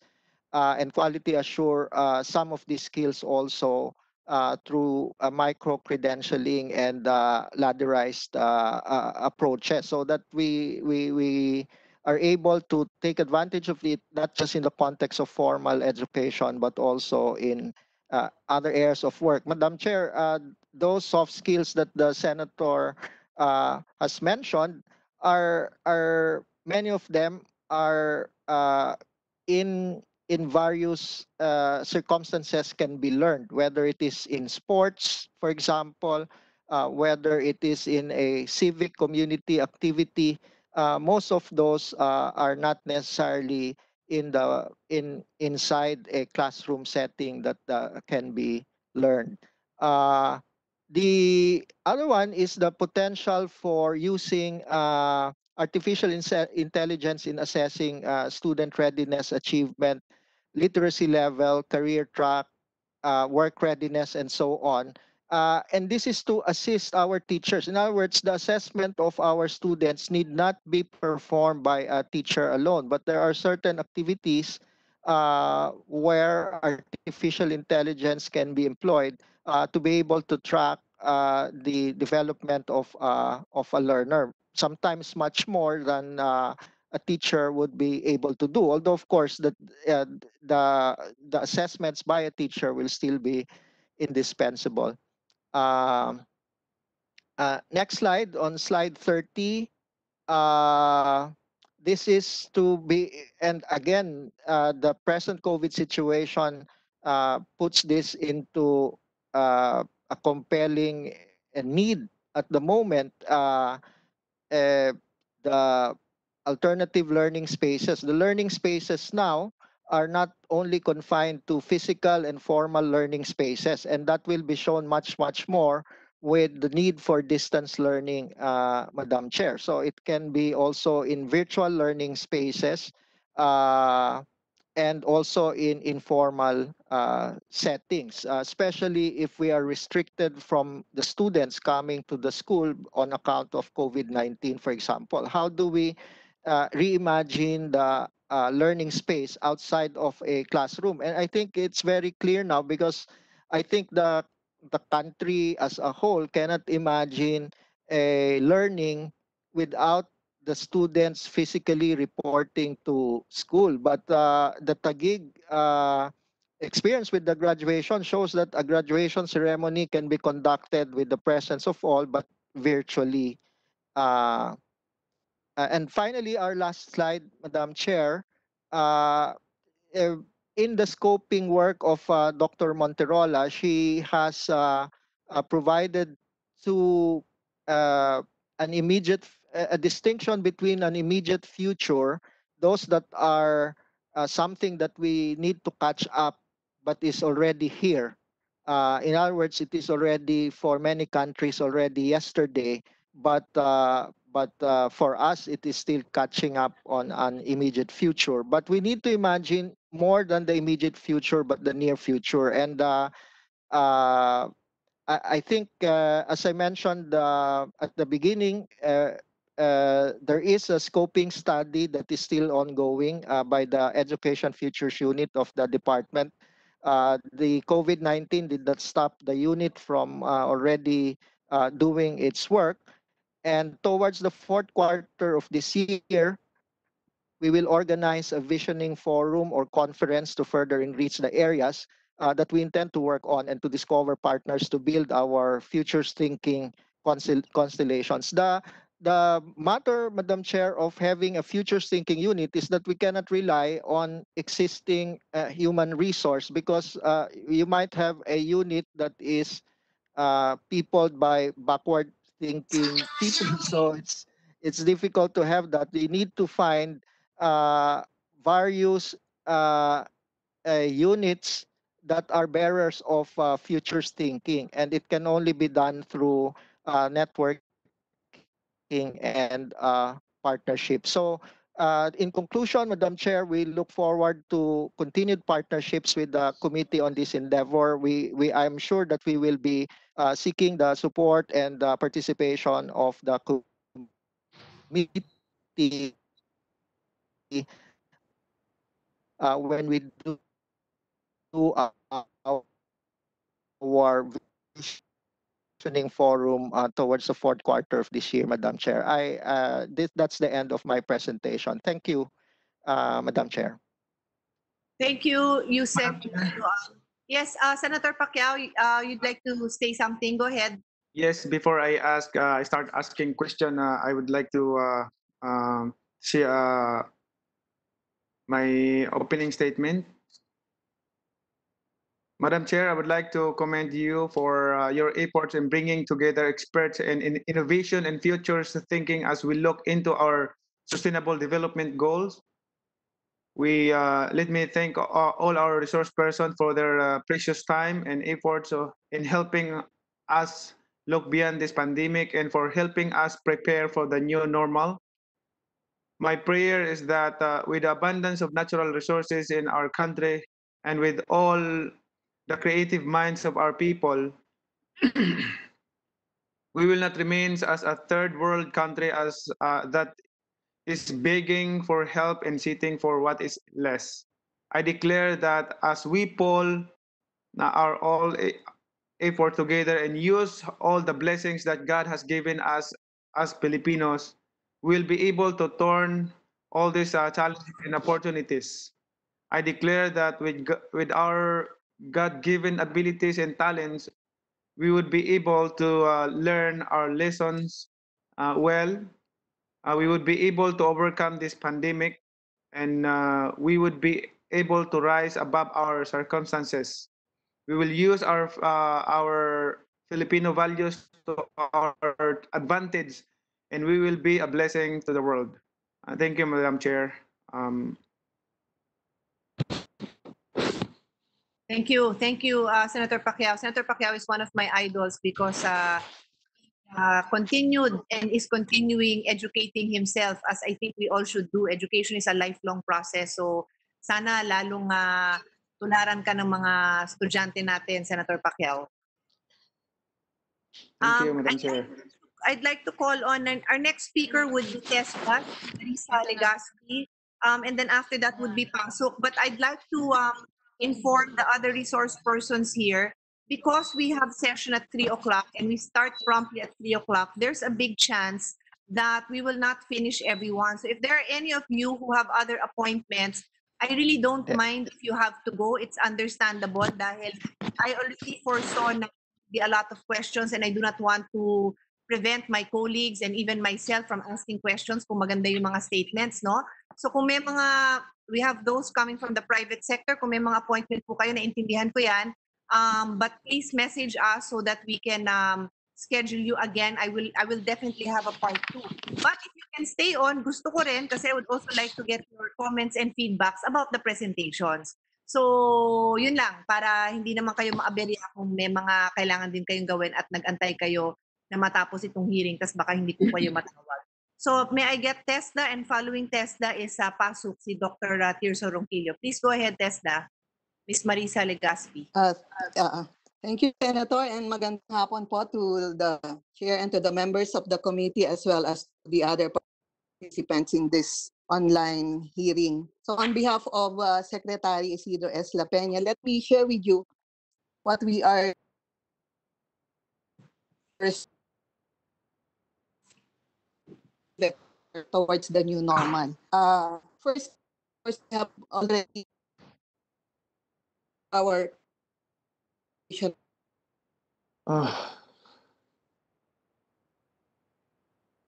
Speaker 7: and quality assure some of these skills also uh, through micro credentialing and uh, ladderized uh, uh, approaches so that we, we, we are able to take advantage of it not just in the context of formal education but also in other areas of work. Madam Chair, those soft skills that the senator has mentioned are are many of them are in in various uh, circumstances can be learned, whether it is in sports, for example, uh, whether it is in a civic community activity. Uh, most of those uh, are not necessarily in the in inside a classroom setting that uh, can be learned. Uh, the other one is the potential for using artificial intelligence in assessing uh, student readiness achievement, literacy level, career track, uh, work readiness, and so on. Uh, and this is to assist our teachers. In other words, the assessment of our students need not be performed by a teacher alone, but there are certain activities uh, where artificial intelligence can be employed uh, to be able to track uh, the development of of a learner. Sometimes much more than uh, a teacher would be able to do. Although, of course, the uh, the the assessments by a teacher will still be indispensable. Um, uh, next slide on slide 30. Uh, this is to be, and again, uh, the present COVID situation uh, puts this into a compelling need at the moment. Uh, uh, the alternative learning spaces, the learning spaces now are not only confined to physical and formal learning spaces, and that will be shown much, much more with the need for distance learning, uh, Madam Chair. So it can be also in virtual learning spaces uh, and also in informal uh, settings, uh, especially if we are restricted from the students coming to the school on account of COVID-19, for example. How do we uh, reimagine the uh, learning space outside of a classroom. And I think it's very clear now because I think the the country as a whole cannot imagine a learning without the students physically reporting to school. But uh, the Taguig uh, experience with the graduation shows that a graduation ceremony can be conducted with the presence of all, but virtually. Uh, uh, and finally, our last slide, Madam Chair. Uh, in the scoping work of uh, Dr. Monterola, she has provided to uh, an immediate a distinction between an immediate future, those that are uh, something that we need to catch up, but is already here. Uh, in other words, it is already for many countries already yesterday, but uh, but uh, for us, it is still catching up on an immediate future. But we need to imagine more than the immediate future, but the near future. And uh, uh, I, think, uh, as I mentioned uh, at the beginning, uh, uh, there is a scoping study that is still ongoing uh, by the Education Futures Unit of the department. Uh, the COVID-19 did not stop the unit from already doing its work. And towards the fourth quarter of this year, we will organize a visioning forum or conference to further enrich the areas uh, that we intend to work on and to discover partners to build our futures thinking constellations. The the matter, Madam Chair, of having a futures thinking unit is that we cannot rely on existing uh, human resource because uh, you might have a unit that is uh, peopled by backward thinking people. (laughs) So it's it's difficult to have that. We need to find uh, various uh, uh, units that are bearers of uh, futures thinking, and it can only be done through uh, networking and uh, partnership. So, uh, in conclusion, Madam Chair, we look forward to continued partnerships with the committee on this endeavor. We, we, I'm sure that we will be uh, seeking the support and the participation of the committee uh, when we do uh, our visioning forum uh, towards the fourth quarter of this year, Madam Chair. I uh, this, that's the end of my presentation. Thank you, uh, Madam Chair.
Speaker 1: Thank you, USEC. Yes, uh, Senator Pacquiao, uh, you'd like to say something? Go ahead.
Speaker 8: Yes, before I ask, uh, I start asking question, uh, I would like to uh, um, share uh, my opening statement. Madam Chair, I would like to commend you for uh, your efforts in bringing together experts in, in innovation and futures thinking as we look into our sustainable development goals. We uh, let me thank all our resource persons for their uh, precious time and efforts in helping us look beyond this pandemic and for helping us prepare for the new normal. My prayer is that uh, with abundance of natural resources in our country and with all the creative minds of our people, (clears throat) we will not remain as a third world country as uh, that is begging for help and seeking for what is less. I declare that as we pull uh, our all effort together and use all the blessings that God has given us as Filipinos, we'll be able to turn all these uh, challenges and opportunities. I declare that with, with our God-given abilities and talents, we would be able to uh, learn our lessons uh, well. Uh, we would be able to overcome this pandemic, and uh, we would be able to rise above our circumstances. We will use our uh, our Filipino values to our advantage, and we will be a blessing to the world. Uh, thank you, Madam Chair. Um,
Speaker 1: Thank you. Thank you, uh, Senator Pacquiao. Senator Pacquiao is one of my idols because uh, uh, continued and is continuing educating himself as I think we all should do. Education is a lifelong process. So sana lalong uh, tularan ka ng mga estudyante natin, Senator Pacquiao.
Speaker 8: thank you,
Speaker 1: Um,
Speaker 8: Madam
Speaker 1: I'd
Speaker 8: Chair.
Speaker 1: I'd like to call on our next speaker would be TESDA, Teresa Legaspi, um, and then after that would be PASUC. But I'd like to um, inform the other resource persons here because we have session at three o'clock and we start promptly at three o'clock. There's a big chance that we will not finish everyone. So if there are any of you who have other appointments, I really don't mind if you have to go. It's understandable dahil I already foresaw na be a lot of questions and I do not want to prevent my colleagues and even myself from asking questions kung maganda yung mga statements, no? So kung may mga, we have those coming from the private sector, kung may mga appointment po kayo, naintindihan ko yan, um, but please message us so that we can um, schedule you again. I will I will definitely have a part two. But if you can stay on, gusto ko rin kasi I would also like to get your comments and feedbacks about the presentations. So, yun lang, para hindi naman kayo maaberya kung may mga kailangan din kayong gawin at nag-antay kayo na matapos itong hearing, tas baka hindi po kayo matawag. So, may I get Tesla and following Tesla is uh, pasok si Dr. uh, Tirso Ronquillo. Please go ahead, Tesla. Miss Marisa Legaspi.
Speaker 10: Uh, uh, thank you, Senator, and magandang hapon po to the chair and to the members of the committee as well as the other participants in this online hearing. So on behalf of uh, Secretary Isidro S. La Peña, let me share with you what we are towards the new normal. Uh, first, first we have already our
Speaker 8: Ah.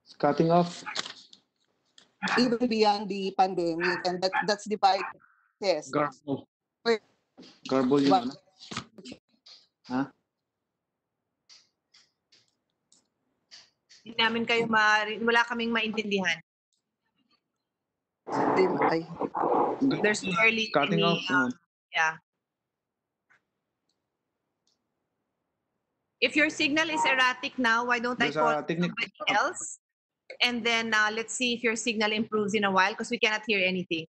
Speaker 8: It's cutting off.
Speaker 10: even beyond the pandemic, and that, that's the bike test.
Speaker 8: Garble.
Speaker 10: Wait.
Speaker 8: Garble yun. Ano?
Speaker 1: Hindi namin kayo ma wala kaming maintindihan.
Speaker 10: Dim- Ay,
Speaker 1: There's barely
Speaker 8: Cutting
Speaker 1: any,
Speaker 8: off.
Speaker 1: um, yeah. If your signal is erratic now, why don't I
Speaker 8: There's
Speaker 1: call
Speaker 8: a technic-
Speaker 1: somebody else? And then uh, let's see if your signal improves in a while because we cannot hear anything.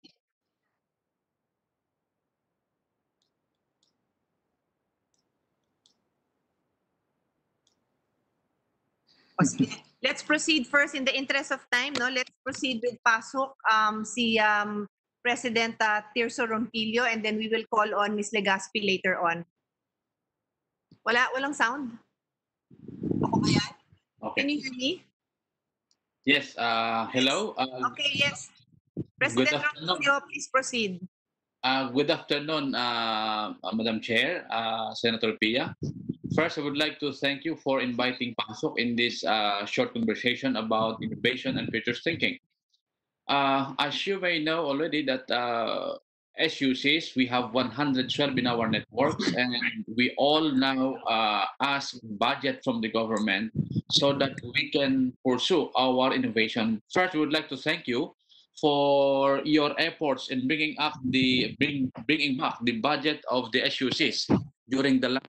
Speaker 1: O, sige. Let's proceed first in the interest of time, no? Let's proceed with pasok um si um President uh, Tirso Ronquillo and then we will call on Ms. Legaspi later on. Wala walang sound? Ako ba yan? Can
Speaker 11: Okay.
Speaker 1: you hear me?
Speaker 11: Yes. Uh, hello. Uh,
Speaker 1: Okay, yes. President. Ronquillo, please proceed.
Speaker 11: uh, good afternoon, uh, Madam Chair, uh, Senator Pia. First, I would like to thank you for inviting PASUC in this uh, short conversation about innovation and future thinking. Uh, as you may know already that uh, SUCs, we have 112 in our networks and we all now uh, ask budget from the government so that we can pursue our innovation. First, we would like to thank you for your efforts in bringing up the bring, bringing back the budget of the SUCs during the last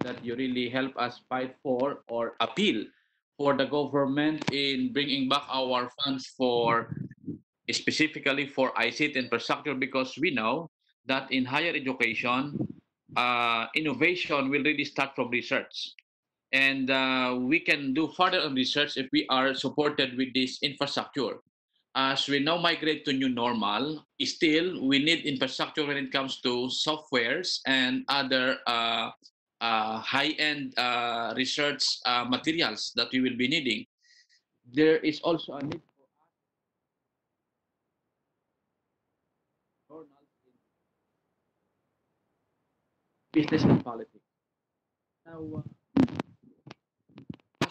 Speaker 11: that you really help us fight for or appeal for the government in bringing back our funds for specifically for ICT infrastructure because we know that in higher education uh, innovation will really start from research. And uh, we can do further on research if we are supported with this infrastructure. As we now migrate to new normal, still we need infrastructure when it comes to softwares and other uh, high-end uh, research uh, materials that we will be needing. There is also a need for in business and politics. Now,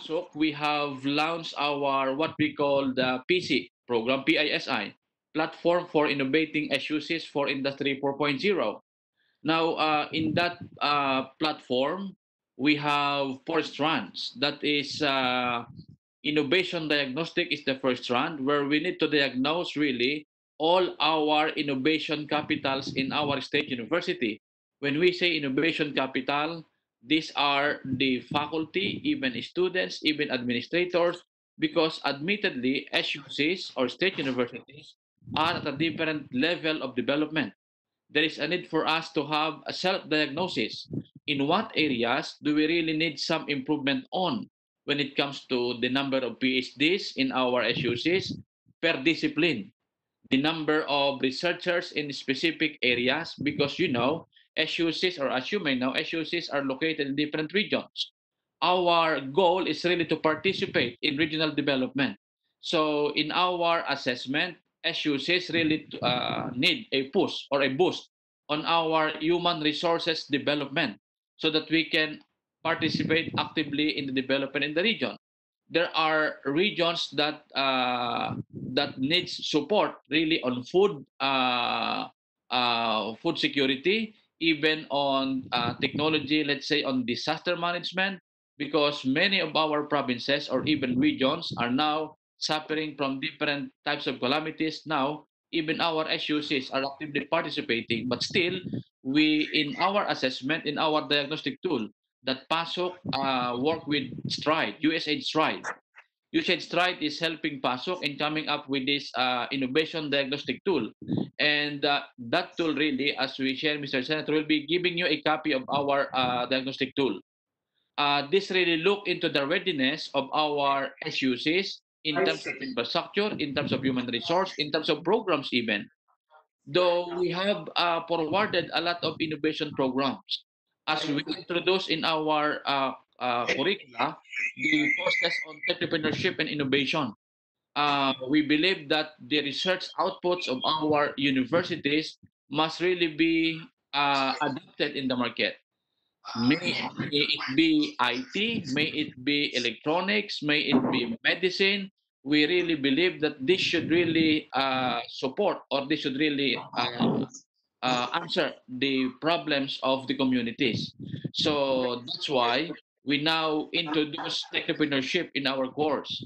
Speaker 11: uh, we have launched our what we call the PISI program, PISI, Platform for Innovating SUCs for Industry 4.0. Now, uh, in that uh, platform, we have four strands. That is, uh, innovation diagnostic is the first strand, where we need to diagnose really all our innovation capitals in our state university. When we say innovation capital, these are the faculty, even students, even administrators, because admittedly, SUCs or state universities are at a different level of development. There is a need for us to have a self-diagnosis. In what areas do we really need some improvement on when it comes to the number of PhDs in our SUCs per discipline, the number of researchers in specific areas, because you know, SUCs, or as you may know, SUCs are located in different regions. Our goal is really to participate in regional development. So in our assessment, SUCs really uh, need a push or a boost on our human resources development so that we can participate actively in the development in the region. There are regions that uh, that needs support really on food uh, uh, food security, even on uh, technology, let's say on disaster management, because many of our provinces or even regions are now suffering from different types of calamities now. Even our SUCs are actively participating, but still, we in our assessment, in our diagnostic tool, that PASUC uh, work with Stride, USAID Stride. USAID Stride is helping PASUC in coming up with this uh, innovation diagnostic tool. And uh, that tool really, as we share, Mr. Senator, will be giving you a copy of our uh, diagnostic tool. Uh, this really look into the readiness of our SUCs in terms of infrastructure, in terms of human resource, in terms of programs even. Though we have uh, forwarded a lot of innovation programs. As we introduce in our uh, uh, curricula, the process on entrepreneurship and innovation. Uh, we believe that the research outputs of our universities must really be uh, adapted in the market. May it be IT, may it be electronics, may it be medicine. We really believe that this should really uh, support or this should really uh, uh, answer the problems of the communities. So that's why we now introduce entrepreneurship in our course.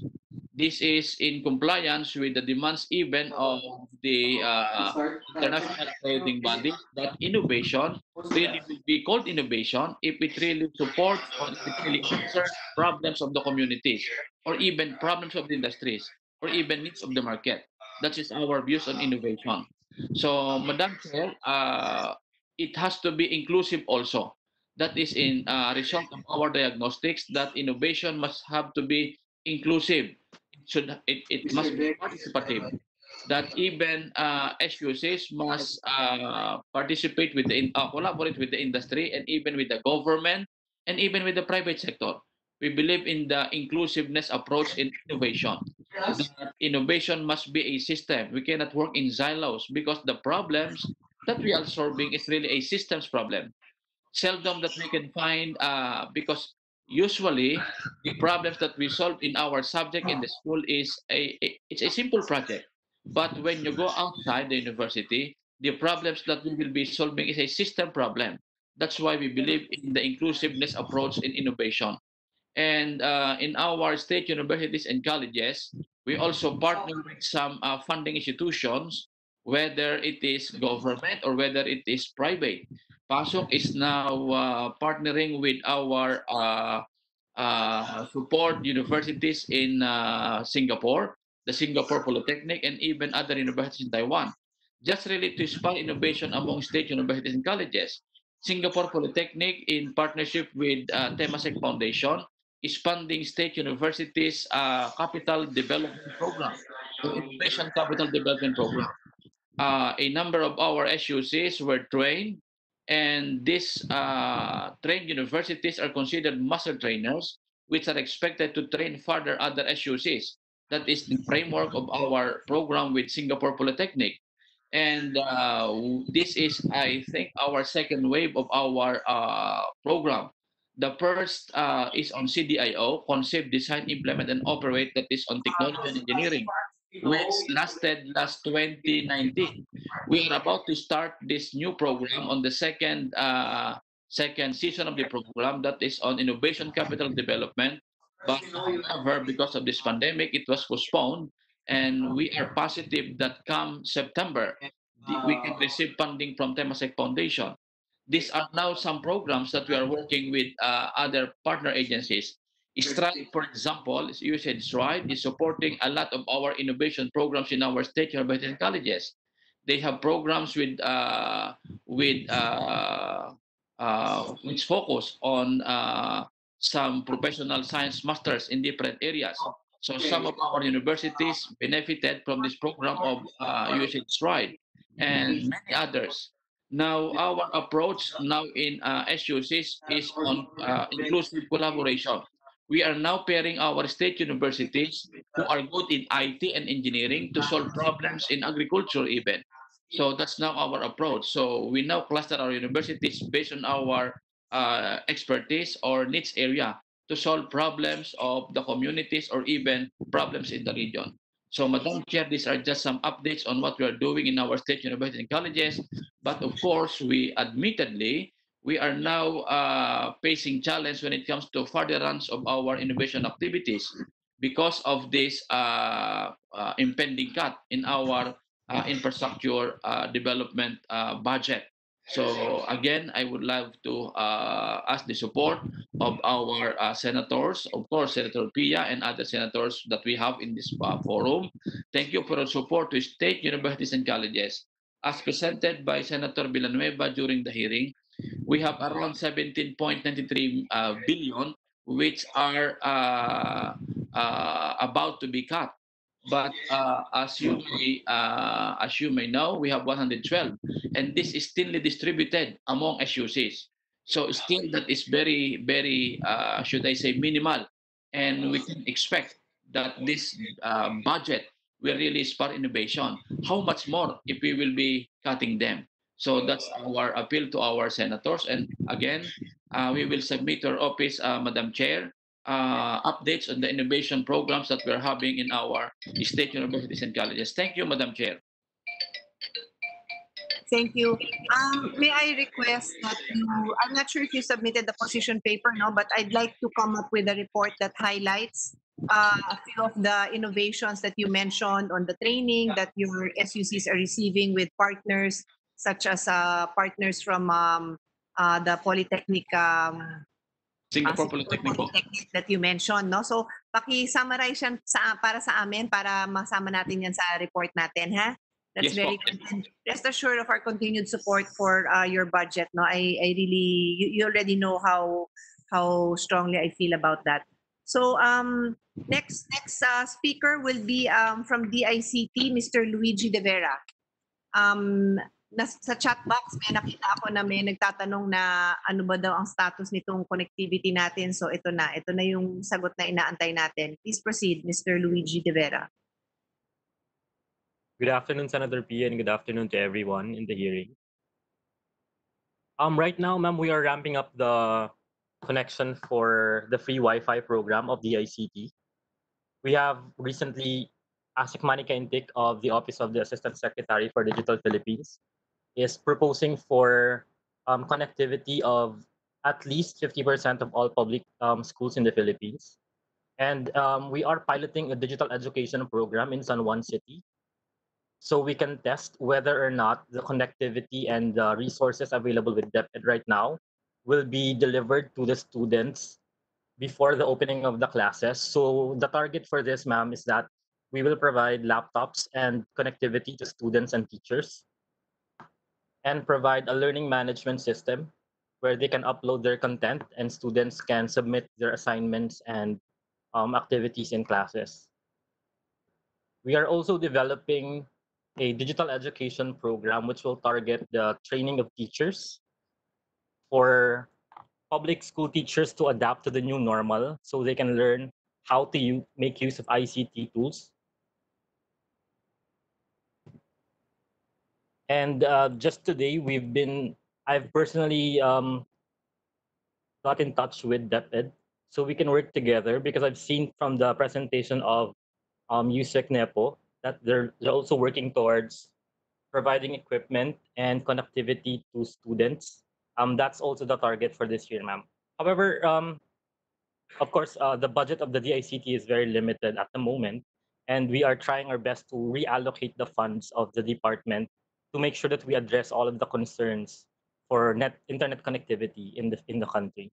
Speaker 11: This is in compliance with the demands even of the uh, international trading bodies that innovation really will be called innovation if it really supports or if it really answers problems of the communities or even problems of the industries or even needs of the market. That is our views on innovation. So, Madam Chair, uh, it has to be inclusive also. That is in uh, result of our diagnostics that innovation must have to be inclusive. Should it, it must be participative. That even uh, SUCs must uh, participate with the in, uh, collaborate with the industry and even with the government and even with the private sector. We believe in the inclusiveness approach in innovation. That innovation must be a system. We cannot work in silos because the problems that we are solving is really a systems problem. Seldom that we can find uh, because usually (laughs) the problems that we solve in our subject in the school is a, a it's a simple project. But when you go outside the university, the problems that we will be solving is a system problem. That's why we believe in the inclusiveness approach in innovation. And uh, in our state universities and colleges, we also partner with some uh, funding institutions, whether it is government or whether it is private. PASUC is now uh, partnering with our uh, uh, support universities in uh, Singapore, the Singapore Polytechnic, and even other universities in Taiwan. Just really to spark innovation among state universities and colleges. Singapore Polytechnic, in partnership with uh, Temasek Foundation, is funding state universities' uh, capital development program, innovation capital development program. Uh, a number of our SUCs were trained, and these uh, trained universities are considered master trainers, which are expected to train further other SUCs. That is the framework of our program with Singapore Polytechnic. And uh, this is, I think, our second wave of our uh, program. The first uh, is on CDIO, Concept, Design, Implement, and Operate, that is on technology and engineering, which lasted last 2019. We are about to start this new program on the second uh, second season of the program that is on innovation capital development. But however, because of this pandemic, it was postponed, and we are positive that come September, we can receive funding from Temasek Foundation these are now some programs that we are working with uh, other partner agencies. Stride, for example, is USAID Stride is supporting a lot of our innovation programs in our state universities and colleges. They have programs with uh, with uh, uh, which focus on uh, some professional science masters in different areas. So some of our universities benefited from this program of uh, USAID Stride and many others. Now, our approach now in uh, SUCs is on uh, inclusive collaboration. We are now pairing our state universities who are good in IT and engineering to solve problems in agriculture even. So that's now our approach. So we now cluster our universities based on our uh, expertise or niche area to solve problems of the communities or even problems in the region. So, Madam Chair, these are just some updates on what we are doing in our state universities and colleges. But of course, we admittedly, we are now uh, facing challenge when it comes to furtherance of our innovation activities because of this uh, uh, impending cut in our uh, infrastructure uh, development uh, budget. So again, I would love to ask the support of our senators, of course, Senator Pia and other senators that we have in this forum. Thank you for your support to state universities and colleges. As presented by Senator Villanueva during the hearing, we have around 17.93 uh, billion, which are uh, uh, about to be cut. But uh, as you may, uh, as you may know, we have 112, and this is thinly distributed among SUCs. So still that is very, very, uh, should I say, minimal, and we can expect that this budget will really spur innovation. How much more if we will be cutting them? So that's our appeal to our senators. And again, uh, we will submit to our office, uh, Madam Chair, uh, updates on the innovation programs that we're having in our state universities and colleges. Thank you, Madam Chair.
Speaker 1: Thank you. Um, may I request that you, I'm not sure if you submitted the position paper, no, but I'd like to come up with a report that highlights uh, a few of the innovations that you mentioned on the training that your SUCs are receiving with partners such as uh, partners from um, uh, the Polytechnic um,
Speaker 11: Singapore
Speaker 1: Ah,
Speaker 11: Polytechnic po.
Speaker 1: Polytechnic that you mentioned, no? So, paki-summarize yan sa, para sa amin para masama natin yan sa report natin, ha? That's
Speaker 11: Yes
Speaker 1: very good. And Rest assured of our continued support for uh, your budget, no? I, I really, you, you already know how how strongly I feel about that. So, um, next next uh, speaker will be um, from DICT, Mr. Luigi De Vera. Um, nas, sa chat box, may nakita ako na may nagtatanong na ano ba daw ang status nitong connectivity natin. So ito na, ito na yung sagot na inaantay natin. Please proceed, Mr. Luigi De Vera.
Speaker 12: Good afternoon, Senator P, and good afternoon to everyone in the hearing. Um, right now, ma'am, we are ramping up the connection for the free Wi-Fi program of the ICT. We have recently ASIC Manika Intik of the Office of the Assistant Secretary for Digital Philippines is proposing for um, connectivity of at least 50% of all public um, schools in the Philippines. And um, we are piloting a digital education program in San Juan City so we can test whether or not the connectivity and the resources available with DepEd right now will be delivered to the students before the opening of the classes. So the target for this, ma'am, is that we will provide laptops and connectivity to students and teachers and provide a learning management system where they can upload their content and students can submit their assignments and um, activities in classes. We are also developing a digital education program which will target the training of teachers for public school teachers to adapt to the new normal so they can learn how to make use of ICT tools. And uh, just today, we've been, I've personally um, got in touch with DepEd so we can work together because I've seen from the presentation of um, USEC NEPO that they're, they're also working towards providing equipment and connectivity to students. Um, that's also the target for this year, ma'am. However, um, of course, uh, the budget of the DICT is very limited at the moment, and we are trying our best to reallocate the funds of the department to make sure that we address all of the concerns for net internet connectivity in the in the country.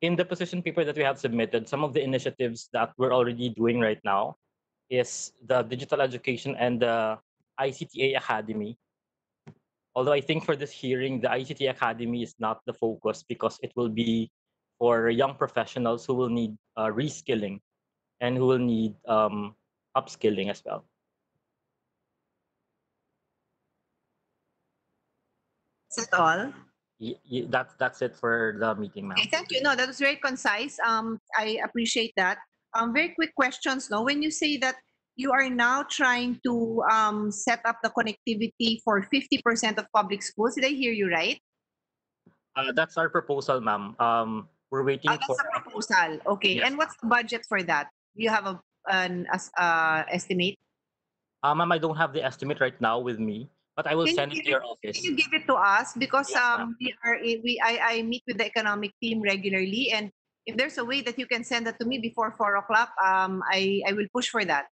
Speaker 12: in the position paper that we have submitted, some of the initiatives that we're already doing right now is the digital education and the ICT Academy. Although I think for this hearing, the ICT Academy is not the focus because it will be for young professionals who will need uh, reskilling and who will need um, upskilling as well.
Speaker 1: That all?
Speaker 12: Y- y- that's that's it for the meeting, ma'am.
Speaker 1: Okay, thank you. No, that was very concise. Um, I appreciate that. Um, very quick questions. No, when you say that you are now trying to um, set up the connectivity for 50% of public schools, did I hear you right?
Speaker 12: Uh, that's our proposal, ma'am. Um, we're waiting
Speaker 1: Ah, that's
Speaker 12: for
Speaker 1: a proposal. Okay,
Speaker 12: Yes.
Speaker 1: and what's the budget for that? Do you have a an as, uh, estimate?
Speaker 12: Uh, ma'am, I don't have the estimate right now with me, but I will
Speaker 1: Can
Speaker 12: send it to your
Speaker 1: it-
Speaker 12: office.
Speaker 1: Can you give it to us because
Speaker 12: ma'am.
Speaker 1: um we are i- we I, I meet with the economic team regularly and if there's a way that you can send that to me before four o'clock um I I will push for that.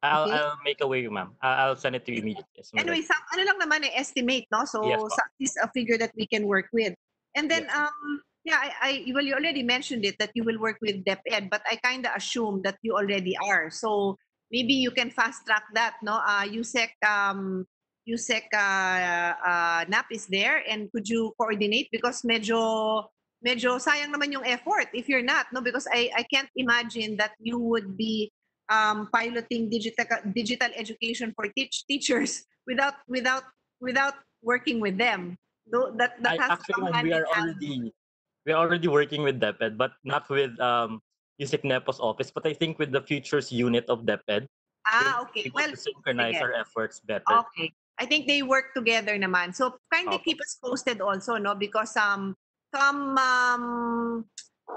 Speaker 12: I'll,
Speaker 1: Okay.
Speaker 12: I'll make a way, ma'am. I'll send it to you immediately.
Speaker 1: Anyway, some, ano lang naman eh, estimate, no? So,
Speaker 12: Yes,
Speaker 1: sa- at a figure that we can work with. And then,
Speaker 12: Yes.
Speaker 1: um, yeah, I, I, well, you already mentioned it that you will work with DepEd, but I kind of assume that you already are. So, maybe you can fast track that, no? Uh, USEC, um, USEC uh, uh, NAP is there, and could you coordinate? Because medyo, medyo sayang naman yung effort if you're not, no? Because I, I can't imagine that you would be um, piloting digital digital education for teach teachers (laughs) without without without working with them. Though that that
Speaker 12: I,
Speaker 1: has
Speaker 12: actually,
Speaker 1: come
Speaker 12: ma'am,
Speaker 1: hand
Speaker 12: we are already we are already working with DepEd, but not with um USEC NEPO's office. But I think with the futures unit of DepEd,
Speaker 1: Ah, okay. Well,
Speaker 12: to synchronize
Speaker 1: sige.
Speaker 12: our efforts better.
Speaker 1: Okay. I think they work together naman. So kindly
Speaker 12: Opo.
Speaker 1: keep us posted also, no? Because um come um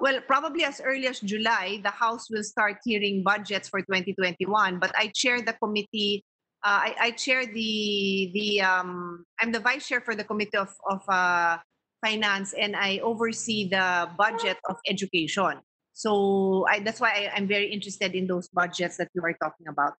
Speaker 1: well probably as early as July, the House will start hearing budgets for 2021. But I chair the committee uh, I, I chair the the um, I'm the vice chair for the committee of of uh, finance, and I oversee the budget of education. So I, that's why I, I'm very interested in those budgets that you are talking about.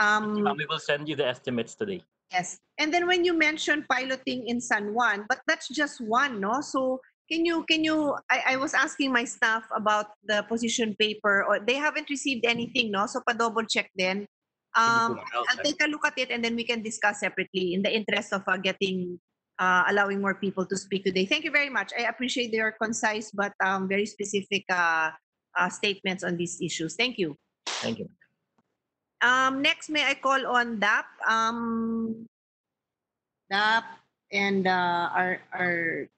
Speaker 1: Um,
Speaker 12: we will send you the estimates today.
Speaker 1: Yes. And then when you mentioned piloting in San Juan, but that's just one, no? So can you can you I, I was asking my staff about the position paper or they haven't received anything, no? So pa double check then. Um I'll take a look at it and then we can discuss separately in the interest of uh, getting uh, allowing more people to speak today. Thank you very much. I appreciate your concise but um, very specific uh, uh, statements on these issues. Thank you.
Speaker 12: Thank you.
Speaker 1: Um, next, may I call on DAP? Um, DAP and uh, our, our,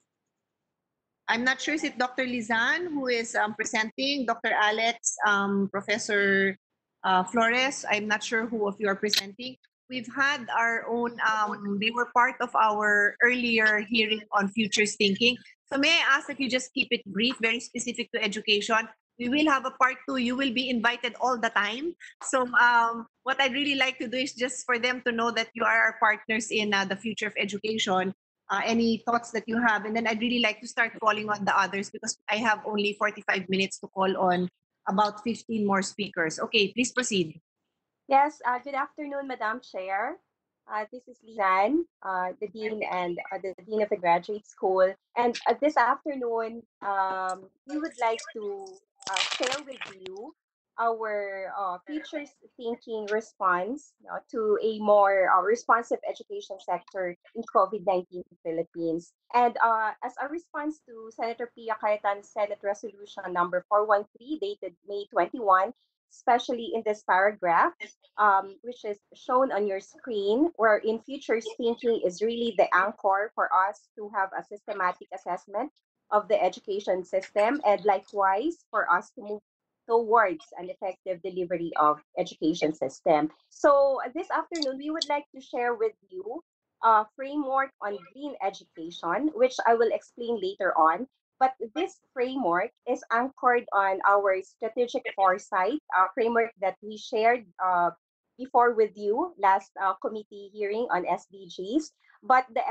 Speaker 1: I'm not sure, is it Dr. Lizan who is um, presenting? Dr. Alex, um, Professor uh, Flores, I'm not sure who of you are presenting. We've had our own, um, they were part of our earlier hearing on futures thinking. So may I ask that you just keep it brief, very specific to education. We will have a part two. You will be invited all the time. So um, what I'd really like to do is just for them to know that you are our partners in uh, the future of education. Uh, any thoughts that you have? And then I'd really like to start calling on the others because I have only 45 minutes to call on about 15 more speakers. Okay, please proceed.
Speaker 13: Yes, uh, good afternoon, Madam Chair. Uh, this is Lizan, uh, the Dean and uh, the Dean of the Graduate School. And uh, this afternoon, um, we would like to uh, share with you our uh, futures thinking response you know, to a more uh, responsive education sector in COVID-19 in Philippines. And uh, as a response to Senator Pia Cayetano's Senate Resolution number 413 dated May 21, especially in this paragraph, um, which is shown on your screen, where in futures thinking is really the anchor for us to have a systematic assessment of the education system and likewise for us to move towards an effective delivery of education system. So this afternoon, we would like to share with you a framework on green education, which I will explain later on. But this framework is anchored on our strategic foresight uh, framework that we shared uh, before with you last uh, committee hearing on SDGs. But the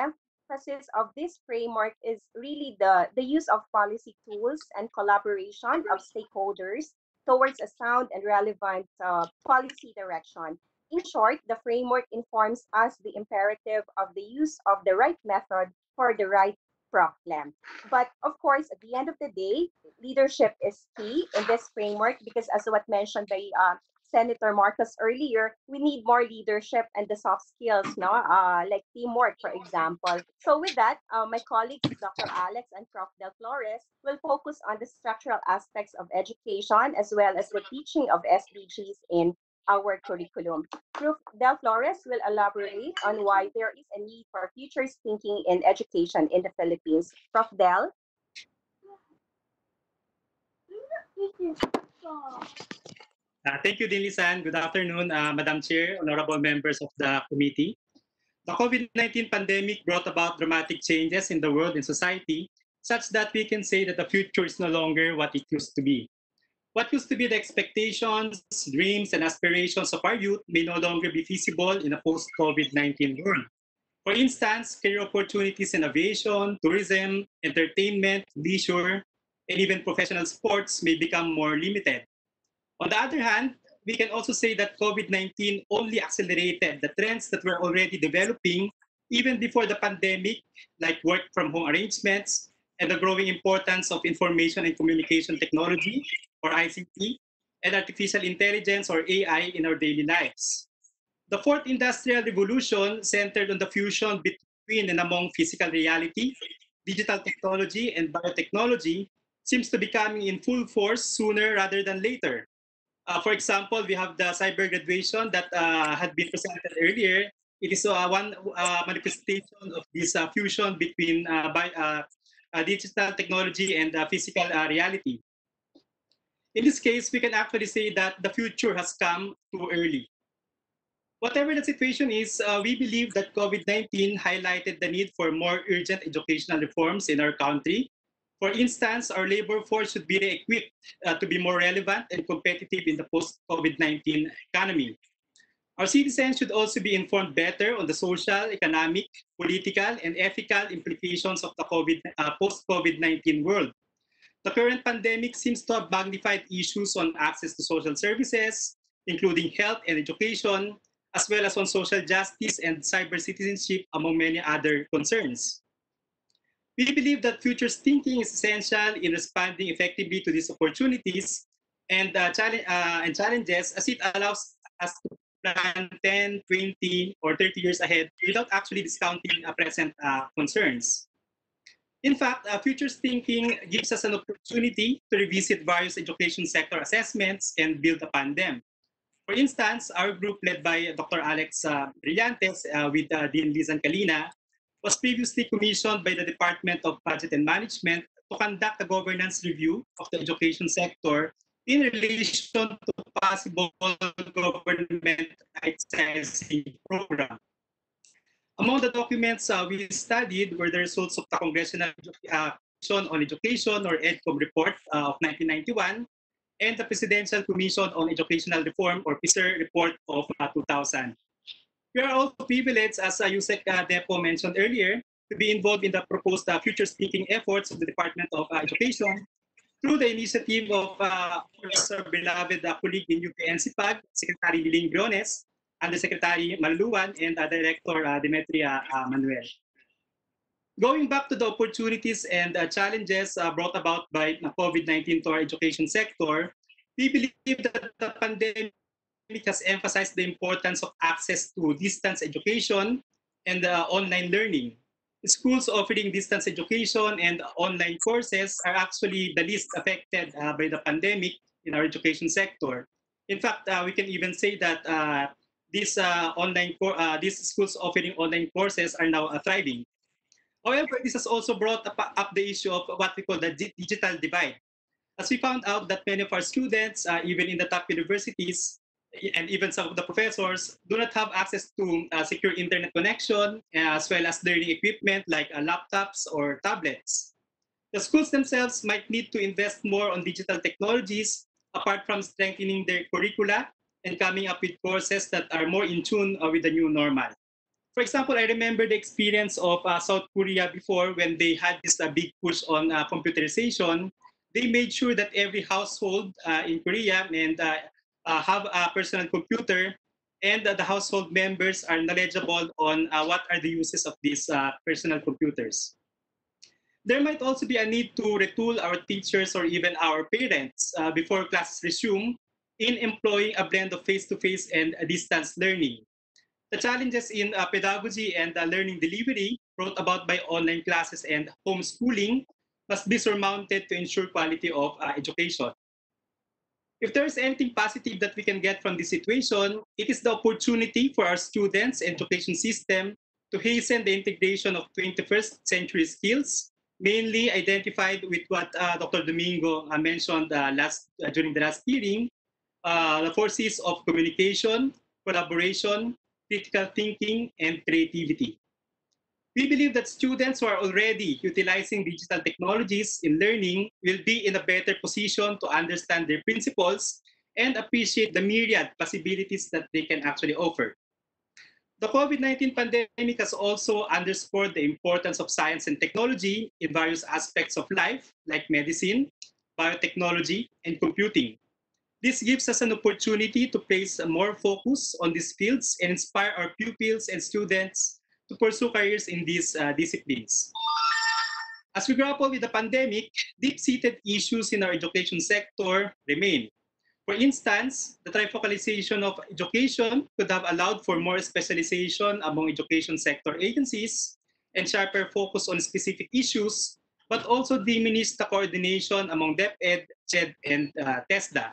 Speaker 13: emphasis of this framework is really the, the use of policy tools and collaboration of stakeholders towards a sound and relevant uh, policy direction. In short, the framework informs us the imperative of the use of the right method for the right problem. But of course, at the end of the day, leadership is key in this framework because as what mentioned by uh, Senator Marcos earlier, we need more leadership and the soft skills, no? Uh, like teamwork, for example. So with that, uh, my colleagues, Dr. Alex and Prof. Del Flores, will focus on the structural aspects of education as well as the teaching of SDGs in our curriculum. Prof. Del Flores will elaborate on why there is a need for futures thinking in education in the Philippines. Prof. Del?
Speaker 14: Uh, thank you, Dinisan. Good afternoon, uh, Madam Chair, honorable members of the committee. The COVID-19 pandemic brought about dramatic changes in the world and society, such that we can say that the future is no longer what it used to be. What used to be the expectations, dreams, and aspirations of our youth may no longer be feasible in a post-COVID-19 world. For instance, career opportunities in aviation, tourism, entertainment, leisure, and even professional sports may become more limited. On the other hand, we can also say that COVID-19 only accelerated the trends that were already developing even before the pandemic, like work from home arrangements and the growing importance of information and communication technology, or ICT, and artificial intelligence, or AI, in our daily lives. The fourth industrial revolution centered on the fusion between and among physical reality, digital technology, and biotechnology seems to be coming in full force sooner rather than later. Uh, for example, we have the cyber graduation that uh, had been presented earlier. It is uh, one manifestation of this fusion between by, digital technology and physical reality. In this case, we can actually say that the future has come too early. Whatever the situation is, uh, we believe that COVID-19 highlighted the need for more urgent educational reforms in our country. For instance, our labor force should be equipped uh, to be more relevant and competitive in the post-COVID-19 economy. Our citizens should also be informed better on the social, economic, political, and ethical implications of the COVID, uh, post-COVID-19 world. The current pandemic seems to have magnified issues on access to social services, including health and education, as well as on social justice and cyber citizenship, among many other concerns. We believe that futures thinking is essential in responding effectively to these opportunities and, uh, challenge, uh, and challenges as it allows us to plan 10, 20, or 30 years ahead without actually discounting uh, present uh, concerns. In fact, uh, futures thinking gives us an opportunity to revisit various education sector assessments and build upon them. For instance, our group led by Dr. Alex uh, Brillantes uh, with uh, Dean Lizan Calina was previously commissioned by the Department of Budget and Management to conduct a governance review of the education sector in relation to possible government right-sizing program. Among the documents uh, we studied were the results of the Congressional uh, Commission on Education or EDCOM report uh, of 1991 and the Presidential Commission on Educational Reform or PCER report of uh, 2000. We are also privileged, as uh, USEC uh, Nepo mentioned earlier, to be involved in the proposed uh, futures thinking efforts of the Department of uh, Education through the initiative of uh, our beloved uh, colleague in UPNCPAG, Secretary Liling Briones, Undersecretary Malaluan, and uh, Director uh, Demetria uh, Manuel. Going back to the opportunities and uh, challenges uh, brought about by uh, COVID-19 to our education sector, we believe that the pandemic has emphasized the importance of access to distance education and uh, online learning. Schools offering distance education and online courses are actually the least affected uh, by the pandemic in our education sector. In fact, uh, we can even say that uh, these uh, online uh, these schools offering online courses are now thriving. However, this has also brought up, the issue of what we call the digital divide. As we found out that many of our students, even in the top universities, and even some of the professors do not have access to uh, secure internet connection uh, as well as learning equipment like uh, laptops or tablets. The schools themselves might need to invest more on digital technologies apart from strengthening their curricula and coming up with courses that are more in tune with the new normal. For example, I remember the experience of South Korea before when they had this big push on computerization. They made sure that every household in Korea and uh, have a personal computer and the household members are knowledgeable on uh, what are the uses of these uh, personal computers. There might also be a need to retool our teachers or even our parents uh, before classes resume in employing a blend of face-to-face and uh, distance learning. The challenges in uh, pedagogy and uh, learning delivery brought about by online classes and homeschooling must be surmounted to ensure quality of uh, education. If there is anything positive that we can get from this situation, it is the opportunity for our students and education system to hasten the integration of 21st century skills, mainly identified with what uh, Dr. Domingo uh, mentioned uh, last uh, during the last hearing, uh, the forces of communication, collaboration, critical thinking, and creativity. We believe that students who are already utilizing digital technologies in learning will be in a better position to understand their principles and appreciate the myriad possibilities that they can actually offer. The COVID-19 pandemic has also underscored the importance of science and technology in various aspects of life, like medicine, biotechnology, and computing. This gives us an opportunity to place more focus on these fields and inspire our pupils and students to pursue careers in these uh, disciplines. As we grapple with the pandemic, deep-seated issues in our education sector remain. For instance, the trifocalization of education could have allowed for more specialization among education sector agencies and sharper focus on specific issues, but also diminished the coordination among DepEd, CHED, and uh, TESDA.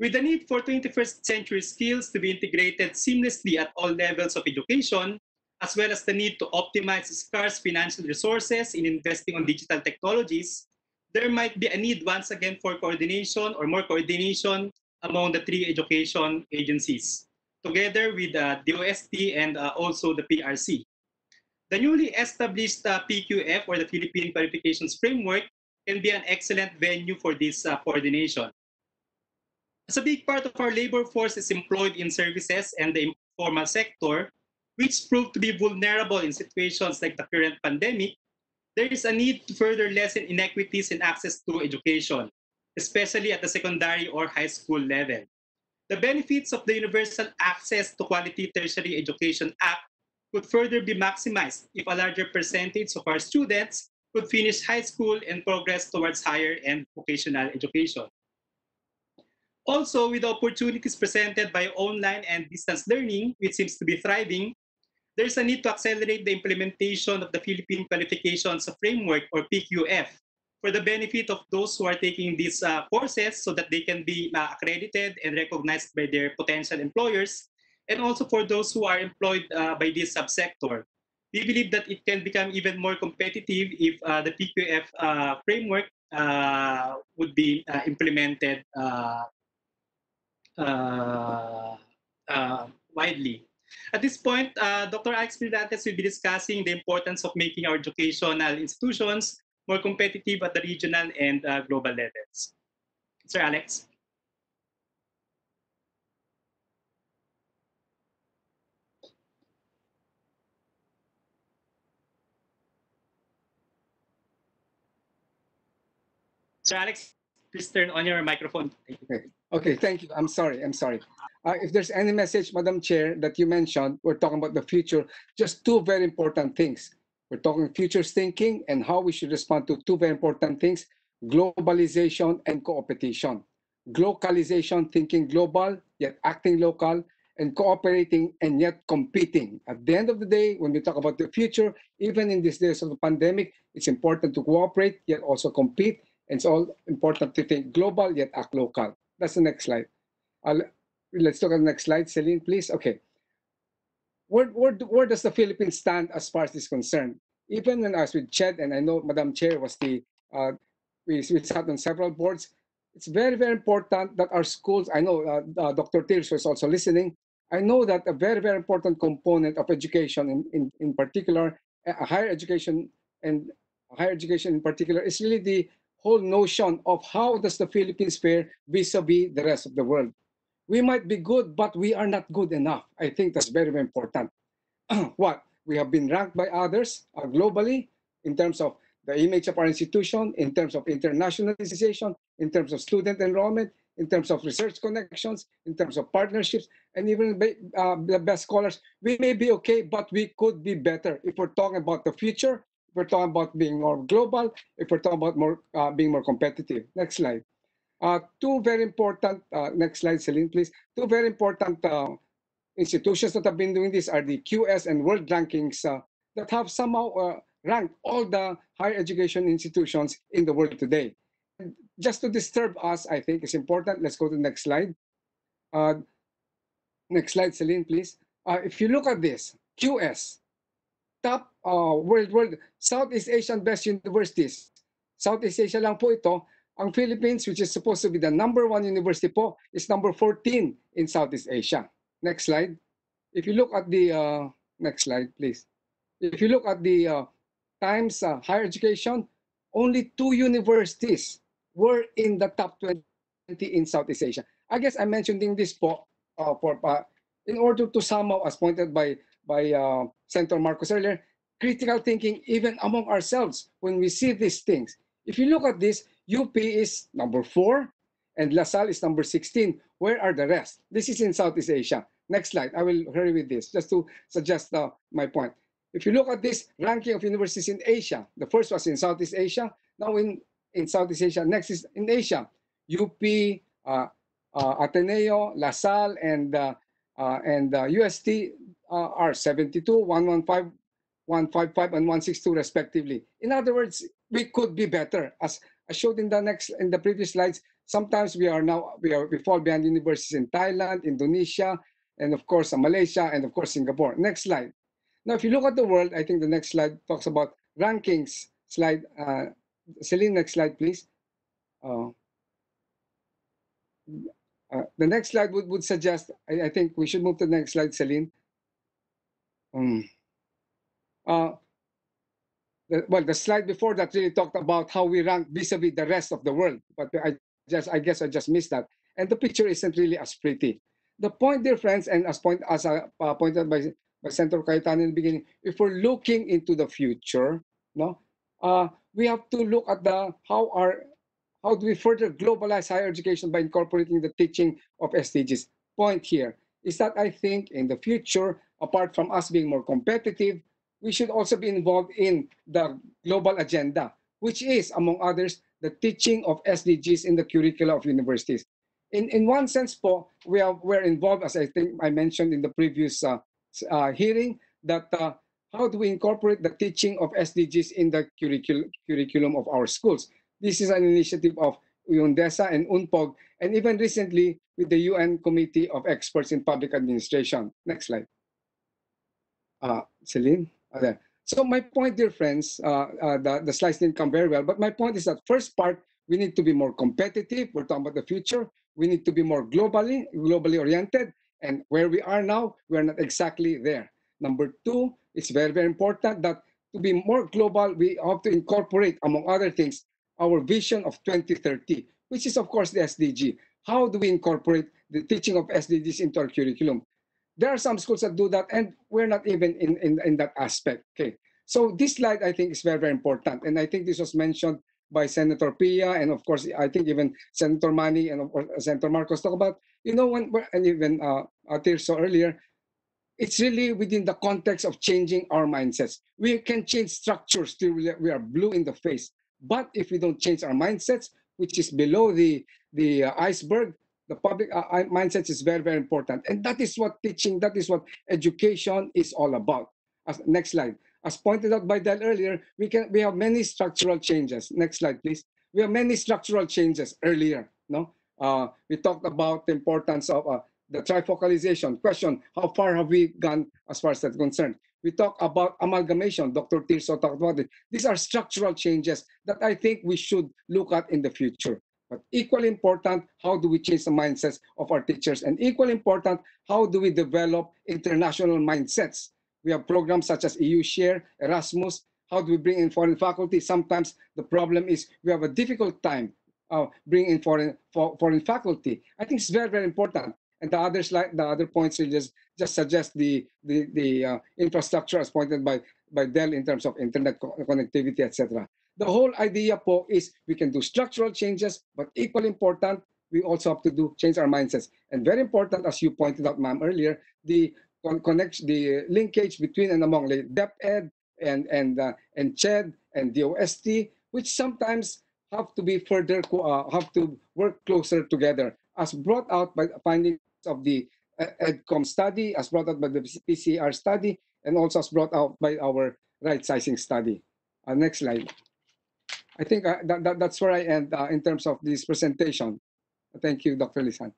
Speaker 14: With the need for 21st century skills to be integrated seamlessly at all levels of education, as well as the need to optimize scarce financial resources in investing on digital technologies, there might be a need once again for coordination or more coordination among the three education agencies, together with uh, the DOST and uh, also the PRC. The newly established uh, PQF or the Philippine Qualifications Framework can be an excellent venue for this uh, coordination. As a big part of our labor force is employed in services and the informal sector, which prove to be vulnerable in situations like the current pandemic, there is a need to further lessen inequities in access to education, especially at the secondary or high school level. The benefits of the Universal Access to Quality Tertiary Education Act could further be maximized if a larger percentage of our students could finish high school and progress towards higher and vocational education. Also, with the opportunities presented by online and distance learning, which seems to be thriving, there's a need to accelerate the implementation of the Philippine Qualifications Framework, or PQF, for the benefit of those who are taking these uh, courses so that they can be uh, accredited and recognized by their potential employers, and also for those who are employed uh, by this subsector. We believe that it can become even more competitive if uh, the PQF uh, framework uh, would be implemented widely. At this point, uh, Dr. Alex Brillantes will be discussing the importance of making our educational institutions more competitive at the regional and uh, global levels. Sir Alex. Sir Alex, please turn on your microphone. Thank you.
Speaker 15: Okay. Thank you. I'm sorry. I'm sorry. Uh, if there's any message, Madam Chair, that you mentioned, we're talking about the future, just two very important things. We're talking futures thinking and how we should respond to two very important things, globalization and cooperation. Globalization, thinking global, yet acting local, and cooperating and yet competing. At the end of the day, when we talk about the future, even in these days of the pandemic, it's important to cooperate, yet also compete. And it's all important to think global, yet act local. That's the next slide. I'll, let's look at the next slide. Celine, please. Okay. Where, where, where does the Philippines stand as far as this is concerned? Even when I was with Ched, and I know Madam Chair was the, uh, we, we sat on several boards, it's very, very important that our schools, I know uh, uh, Dr. Tirs was also listening, I know that a very, very important component of education in, in, in particular, higher education and higher education in particular, is really the whole notion of how does the Philippines fare vis-a-vis the rest of the world. We might be good, but we are not good enough. I think that's very, very important. (clears throat) what? We have been ranked by others uh, globally in terms of the image of our institution, in terms of internationalization, in terms of student enrollment, in terms of research connections, in terms of partnerships, and even uh, the best scholars. We may be okay, but we could be better if we're talking about the future we're talking about being more global, if we're talking about more uh, being more competitive. Next slide. Uh, two very important, uh, next slide, Celine, please. Two very important uh, institutions that have been doing this are the QS and World Rankings uh, that have somehow uh, ranked all the higher education institutions in the world today. And just to disturb us, I think is important. Let's go to the next slide. Next slide, Celine, please. If you look at this, QS, top uh, world, world, Southeast Asian best universities. Southeast Asia lang po ito. Ang Philippines, which is supposed to be the number one university po, is number 14 in Southeast Asia. Next slide. If you look at the, uh, next slide, please. If you look at the uh, Times uh, Higher Education, only two universities were in the top 20 in Southeast Asia. I guess I'm mentioning this po, uh, for, uh, in order to somehow, as pointed by by uh, Senator Marcos earlier, critical thinking even among ourselves when we see these things. If you look at this, UP is number four and LaSalle is number 16. Where are the rest? This is in Southeast Asia. Next slide. I will hurry with this just to suggest uh, my point. If you look at this ranking of universities in Asia, the first was in Southeast Asia. Now in, in Southeast Asia, next is in Asia. UP, uh, uh, Ateneo, LaSalle, and, uh, uh, and UST uh, are 72, 115, 155, and 162 respectively. In other words, we could be better. As I showed in the next in the previous slides, sometimes we are now we are we fall behind universities in Thailand, Indonesia, and of course uh, Malaysia, and of course Singapore. Next slide. Now, if you look at the world, I think the next slide talks about rankings. Slide, uh, Celine, next slide, please. Uh, uh, the next slide would, would suggest, I, I think we should move to the next slide, Celine. Um, uh, the, well, the slide before that really talked about how we rank vis-a-vis the rest of the world, but I just, I guess I just missed that. and the picture isn't really as pretty. The point, dear friends, and as point as uh, uh, pointed by by Senator Cayetano in the beginning, if we're looking into the future, no, uh, we have to look at the how our how do we further globalize higher education by incorporating the teaching of SDGs? Point here is that I think in the future, apart from us being more competitive, we should also be involved in the global agenda, which is, among others, the teaching of SDGs in the curricula of universities. In, in one sense, po, we are we're involved, as I think I mentioned in the previous uh, uh, hearing, that uh, how do we incorporate the teaching of SDGs in the curricul curriculum of our schools? This is an initiative of UNDESA and UNPOG, and even recently with the UN Committee of Experts in Public Administration. Next slide. Uh, Celine? There. So my point, dear friends, uh, uh, the, the slides didn't come very well, but my point is that first part, we need to be more competitive. We're talking about the future. We need to be more globally, globally oriented. And where we are now, we're not exactly there. Number two, it's very, very important that to be more global, we have to incorporate, among other things, our vision of 2030, which is, of course, the SDG. How do we incorporate the teaching of SDGs into our curriculum? There are some schools that do that, and we're not even in, in, in that aspect. Okay. So this slide, I think, is very, very important. And I think this was mentioned by Senator Pia, and of course, I think even Senator Manny and of course, Senator Marcos talk about, you know, when, and even uh, Tirso earlier, it's really within the context of changing our mindsets. We can change structures till we are blue in the face. But if we don't change our mindsets, which is below the, the uh, iceberg, the public uh, uh, mindset is very, very important. And that is what teaching, that is what education is all about. As, next slide. As pointed out by Del earlier, we can we have many structural changes. Next slide, please. We have many structural changes earlier. No, uh, we talked about the importance of uh, the trifocalization. Question: How far have we gone as far as that's concerned? We talk about amalgamation. Dr. Tirso talked about it. These are structural changes that I think we should look at in the future. But equally important, how do we change the mindsets of our teachers? And equally important, how do we develop international mindsets? We have programs such as EU Share, Erasmus. How do we bring in foreign faculty? Sometimes the problem is we have a difficult time uh, bringing in foreign, for, foreign faculty. I think it's very, very important. And the other slide, the other points just just suggest the the the uh, infrastructure as pointed by by Del in terms of internet co connectivity, etc. The whole idea po is we can do structural changes, but equally important, we also have to do change our mindsets. And very important, as you pointed out, ma'am, earlier, the connection, the linkage between and among the DepEd and and uh, and CHED and DOST, which sometimes have to be further uh, have to work closer together, as brought out by findings of the uh, EDCOM study, as brought out by the PCR study, and also as brought out by our right sizing study. Uh, next slide. I think uh, that, that, that's where I end uh, in terms of this presentation. Thank you, Dr.
Speaker 13: Lizan.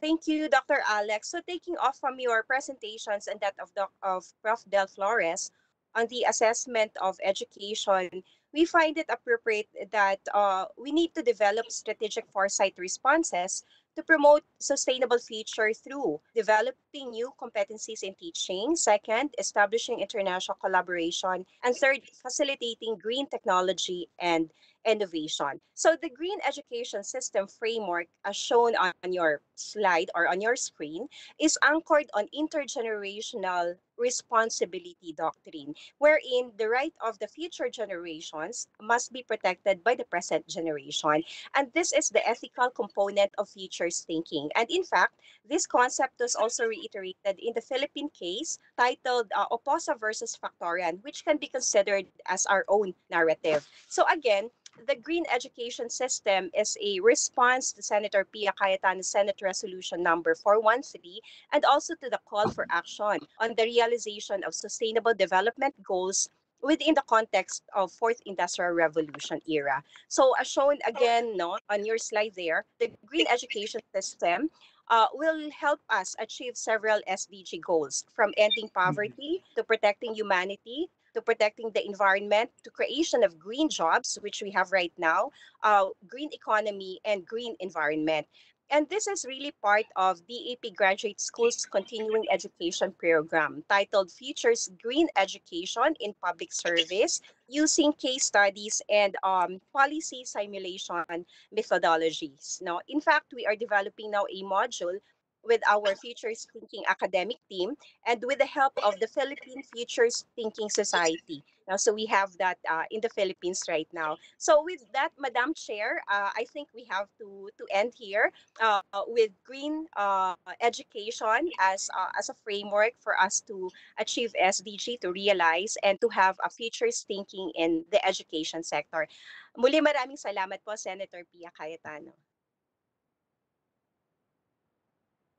Speaker 13: Thank you, Dr. Alex. So taking off from your presentations and that of, doc, of Prof. Del Flores on the assessment of education, we find it appropriate that uh, we need to develop strategic foresight responses to promote sustainable future through developing new competencies in teaching, second, establishing international collaboration, and third, facilitating green technology and innovation. So the green education system framework as shown on your slide or on your screen is anchored on intergenerational responsibility doctrine, wherein the right of the future generations must be protected by the present generation. And this is the ethical component of futures thinking. And in fact, this concept was also reiterated in the Philippine case titled uh, Oposa versus Factoran, which can be considered as our own narrative. So again, the green education system is a response to Senator Pia Cayetano's Senate Resolution number 413 and also to the call for action on the realization of sustainable development goals within the context of fourth industrial revolution era. So as shown again no, on your slide there, the green education system uh, will help us achieve several SDG goals from ending poverty to protecting humanity to protecting the environment, to creation of green jobs, which we have right now, uh, green economy, and green environment. and this is really part of DAP Graduate School's continuing education program titled Futures Green Education in Public Service using case studies and um, policy simulation methodologies. Now, in fact, we are developing now a module with our Futures Thinking academic team and with the help of the Philippine Futures Thinking Society. Now, so we have that uh, in the Philippines right now. So with that, Madam Chair, uh, I think we have to to end here uh, with green uh, education as uh, as a framework for us to achieve SDG, to realize and to have a futures thinking in the education sector. Muli maraming salamat po, Senator Pia Cayetano.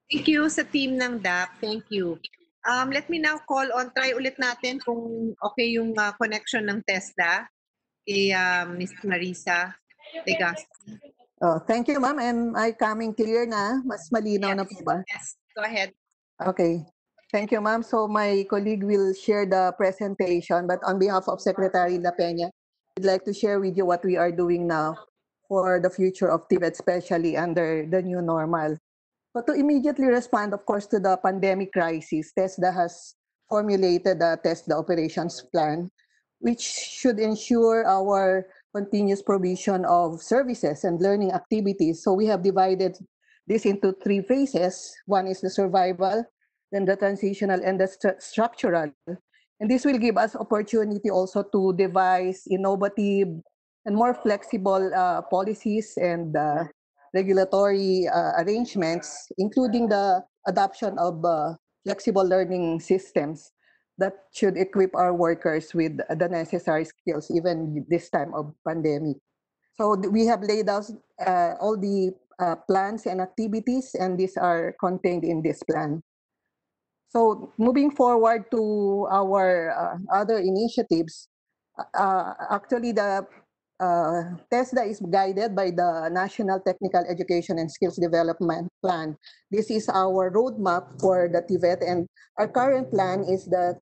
Speaker 1: Thank you sa team ng DAP. Thank you. Um, let me now call on, try ulit natin kung okay yung uh, connection ng TESDA kay uh, Ms. Marisa Legazpi.
Speaker 10: Oh, thank you, ma'am. Am I coming clear na? Mas malinaw na po ba?
Speaker 1: Yes, go ahead.
Speaker 10: Okay. Thank you, ma'am. So my colleague will share the presentation, but on behalf of Secretary La Peña, I'd like to share with you what we are doing now for the future of Tibet, especially under the new normal. But to immediately respond, of course, to the pandemic crisis, TESDA has formulated a TESDA operations plan, which should ensure our continuous provision of services and learning activities. So we have divided this into three phases. One is the survival, then the transitional, and the stru- structural. And this will give us opportunity also to devise innovative and more flexible uh, policies and uh, regulatory uh, arrangements, including the adoption of uh, flexible learning systems that should equip our workers with the necessary skills, even this time of pandemic. So we have laid out uh, all the uh, plans and activities, and these are contained in this plan. So moving forward to our uh, other initiatives, uh, actually the uh, TESDA is guided by the National Technical Education and Skills Development Plan. This is our roadmap for the TVET, and our current plan is the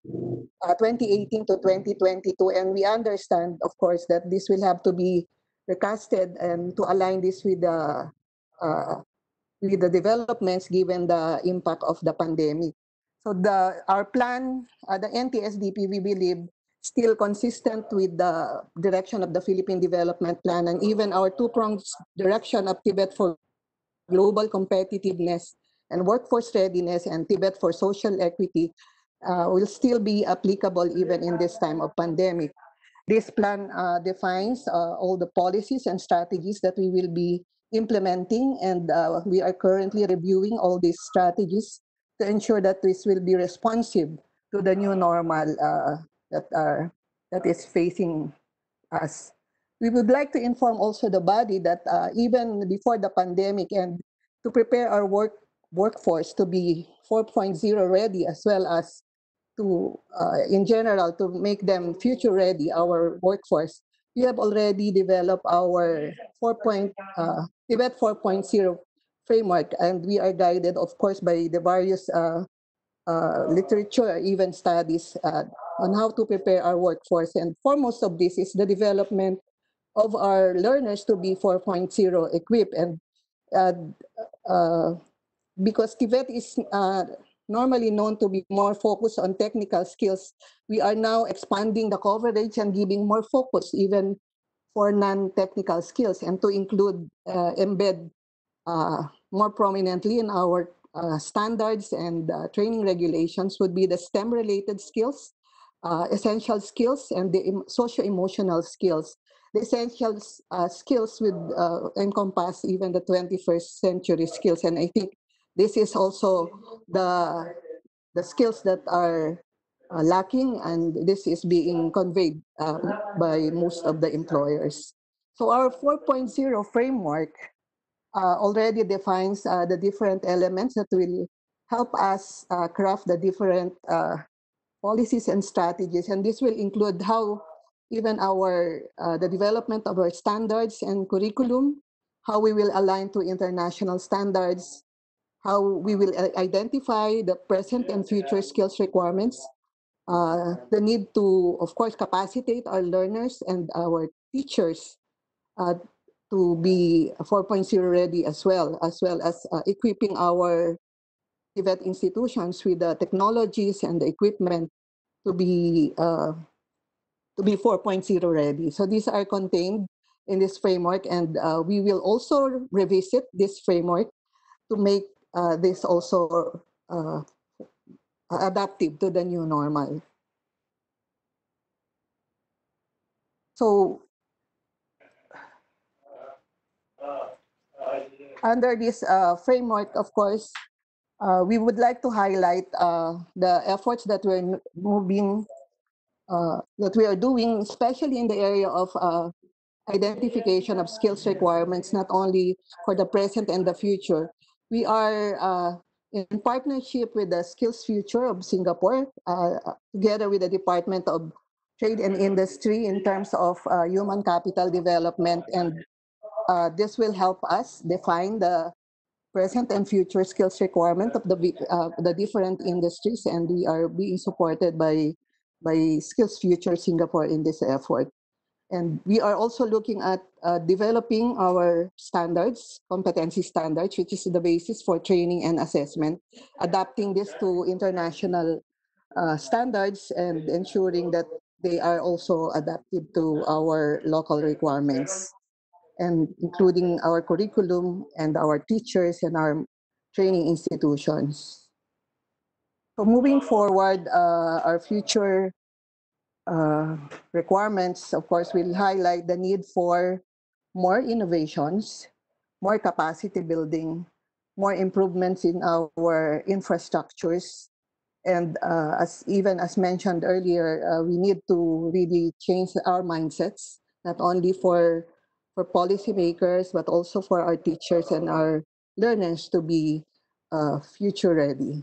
Speaker 10: uh, 2018 to 2022, and we understand, of course, that this will have to be recasted and to align this with the uh, with the developments given the impact of the pandemic. So the our plan, uh, the NTSDP, we believe still consistent with the direction of the Philippine Development Plan and even our two-pronged direction of TVET for global competitiveness and workforce readiness and TVET for social equity uh, will still be applicable even in this time of pandemic. This plan uh, defines uh, all the policies and strategies that we will be implementing and uh, we are currently reviewing all these strategies to ensure that this will be responsive to the new normal uh, that are that is facing us. We would like to inform also the body that uh, even before the pandemic and to prepare our work workforce to be 4.0 ready as well as to uh, in general to make them future ready our workforce we have already developed our 4. Point, uh, TVET 4.0 framework and we are guided of course by the various uh, literature even studies uh, on how to prepare our workforce. And foremost of this is the development of our learners to be 4.0 equipped. And uh, uh, because TVET is uh, normally known to be more focused on technical skills, we are now expanding the coverage and giving more focus even for non-technical skills and to include uh, embed uh, more prominently in our uh, standards and uh, training regulations would be the STEM-related skills, uh, essential skills, and the em- socio-emotional skills. The essential uh, skills would uh, encompass even the 21st century skills, and I think this is also the the skills that are lacking, and this is being conveyed by most of the employers. So our 4.0 framework already defines uh, the different elements that will help us uh, craft the different uh, policies and strategies. And this will include how even our uh, the development of our standards and curriculum, how we will align to international standards, how we will identify the present and future skills requirements, uh, the need to, of course, capacitate our learners and our teachers uh, to be 4.0 ready as well, as well as uh, equipping our TVET institutions with the technologies and the equipment to be uh, to be 4.0 ready. So these are contained in this framework, and uh, we will also revisit this framework to make uh, this also uh, adaptive to the new normal. So under this uh, framework, of course, uh, we would like to highlight uh, the efforts that we're moving, uh, that we are doing, especially in the area of uh, identification of skills requirements, not only for the present and the future. We are uh, in partnership with the SkillsFuture of Singapore, together with the Department of Trade and Industry in terms of human capital development. And uh, this will help us define the present and future skills requirement of the uh, the different industries, and we are being supported by by SkillsFuture Singapore in this effort. And we are also looking at uh, developing our standards, competency standards, which is the basis for training and assessment, adapting this to international uh, standards and ensuring that they are also adapted to our local requirements and including our curriculum and our teachers and our training institutions. So moving forward, uh, our future uh, requirements, of course, will highlight the need for more innovations, more capacity building, more improvements in our infrastructures, and uh, as even as mentioned earlier, uh, we need to really change our mindsets, not only for for policymakers, but also for our teachers and our learners to be uh, future ready.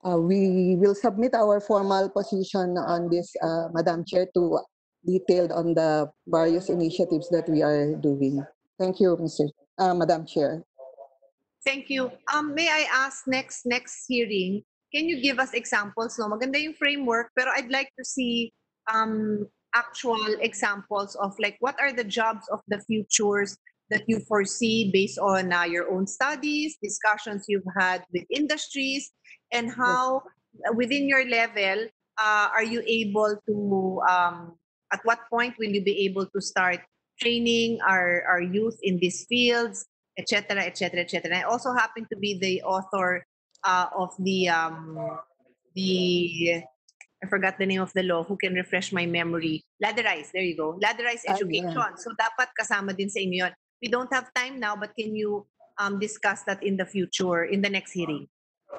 Speaker 10: Uh, we will submit our formal position on this, uh, Madam Chair, to detailed on the various initiatives that we are doing. Thank you, Mr. Uh, Madam Chair.
Speaker 1: Thank you. Um, may I ask next next hearing, can you give us examples? No, maganda yung framework, pero I'd like to see um, actual examples of like what are the jobs of the futures that you foresee based on uh, your own studies, discussions you've had with industries, and how uh, within your level uh, are you able to um, at what point will you be able to start training our, our youth in these fields etc etc etc i also happen to be the author uh, of the um, the I forgot the name of the law who can refresh my memory. Ladderize, there you go. Ladderize
Speaker 10: Ah, yeah.
Speaker 1: education. So dapat kasama din sa inyo yun. We don't have time now, but can you um, discuss that in the future, in the next hearing?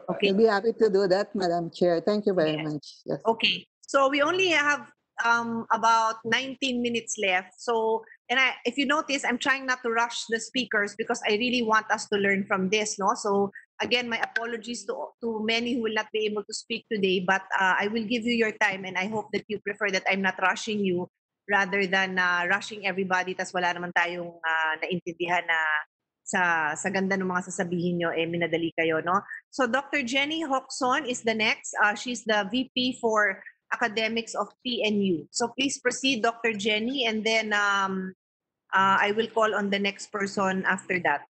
Speaker 1: Okay.
Speaker 10: We'll be happy to do that, Madam Chair. Thank you very much. Yes.
Speaker 1: Okay. So we only have um, about 19 minutes left. So, and I, if you notice, I'm trying not to rush the speakers because I really want us to learn from this, no? So again, my apologies to, to many who will not be able to speak today, but uh, I will give you your time and I hope that you prefer that I'm not rushing you rather than uh, rushing everybody tas wala naman tayong uh, naintindihan na sa sa ganda ng mga sasabihin nyo, eh, minadali kayo, no? So Dr. Jenny Hoxon is the next. Uh, she's the VP for Academics of PNU. So please proceed, Dr. Jenny, and then um, uh, I will call on the next person after that.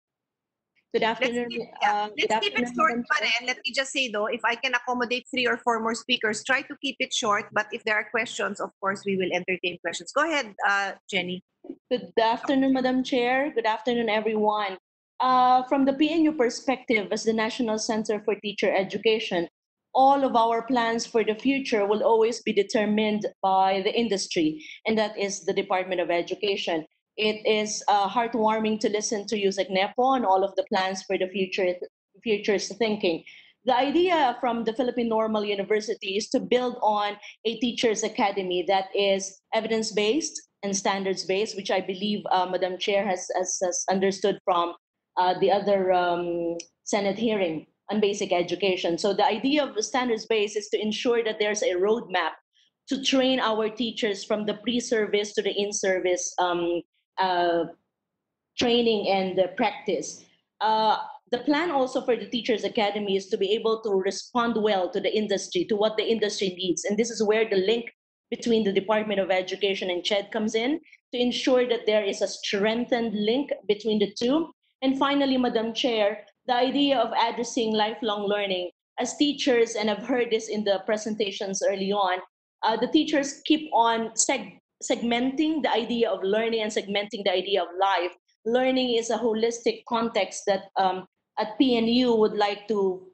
Speaker 16: Good
Speaker 1: Let's
Speaker 16: afternoon.
Speaker 1: yeah,
Speaker 16: um,
Speaker 1: let's keep it short
Speaker 16: Madam
Speaker 1: pa rin. Let me just say though, if I can accommodate three or four more speakers, try to keep it short. But if there are questions, of course, we will entertain questions. Go ahead, uh, Jenny.
Speaker 16: Good afternoon, Madam Chair. Good afternoon, everyone. Uh, from the PNU perspective, as the National Center for Teacher Education, all of our plans for the future will always be determined by the industry, and that is the Department of Education. It is uh, heartwarming to listen to USEC Nepo and all of the plans for the future, futures thinking. The idea from the Philippine Normal University is to build on a teachers academy that is evidence-based and standards-based, which I believe uh, Madam Chair has, has, has understood from uh, the other um, Senate hearing on basic education. So the idea of standards-based is to ensure that there's a roadmap to train our teachers from the pre-service to the in-service um, training and uh, practice. Uh, the plan also for the Teachers Academy is to be able to respond well to the industry, to what the industry needs. And this is where the link between the Department of Education and CHED comes in to ensure that there is a strengthened link between the two. And finally, Madam Chair, the idea of addressing lifelong learning as teachers, and I've heard this in the presentations early on, uh, the teachers keep on seg- segmenting the idea of learning and segmenting the idea of life. Learning is a holistic context that um, at PNU would like to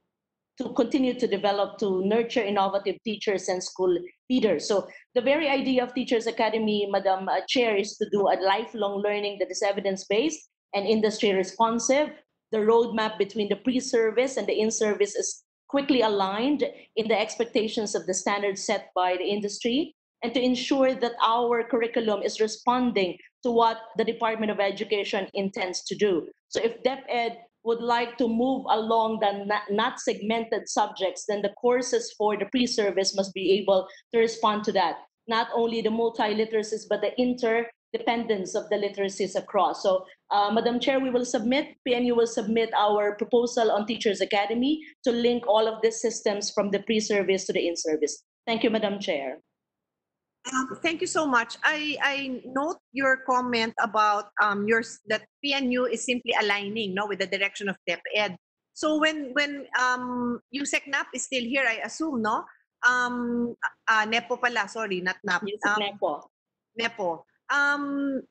Speaker 16: to continue to develop to nurture innovative teachers and school leaders. So the very idea of Teachers Academy, Madam uh, Chair, is to do a lifelong learning that is evidence-based and industry responsive. The roadmap between the pre-service and the in-service is quickly aligned in the expectations of the standards set by the industry and to ensure that our curriculum is responding to what the Department of Education intends to do. So if DepEd would like to move along the not, segmented subjects, then the courses for the pre-service must be able to respond to that. Not only the multi-literacies, but the interdependence of the literacies across. So, uh, Madam Chair, we will submit, PNU will submit our proposal on Teachers Academy to link all of these systems from the pre-service to the in-service. Thank you, Madam Chair.
Speaker 1: Um, thank you so much. I, I note your comment about um, yours that PNU is simply aligning no, with the direction of DepEd. So when when um, USEC NAP is still here, I assume, no? Um, uh, NEPO pala, sorry, not NAP. Um,
Speaker 16: NEPO.
Speaker 1: NEPO. Um,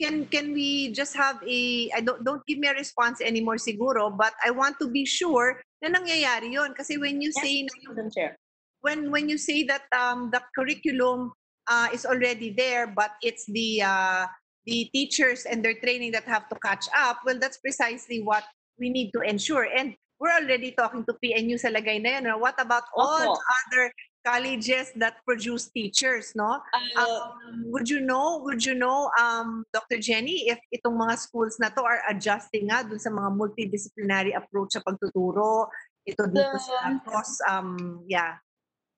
Speaker 1: can can we just have a I don't don't give me a response anymore siguro but I want to be sure na nangyayari yon kasi when you say na yung-
Speaker 16: Madam Chair.
Speaker 1: when when you say that um, the curriculum uh, is already there, but it's the uh, the teachers and their training that have to catch up. Well, that's precisely what we need to ensure. And we're already talking to PNU sa lagay na yun. no? What about all
Speaker 16: Opo.
Speaker 1: the other colleges that produce teachers, no?
Speaker 16: Uh,
Speaker 1: Um, would you know, would you know, um, Dr. Jenny, if itong mga schools na to are adjusting nga dun sa mga multidisciplinary approach sa pagtuturo, ito dito sa cross, um, yeah,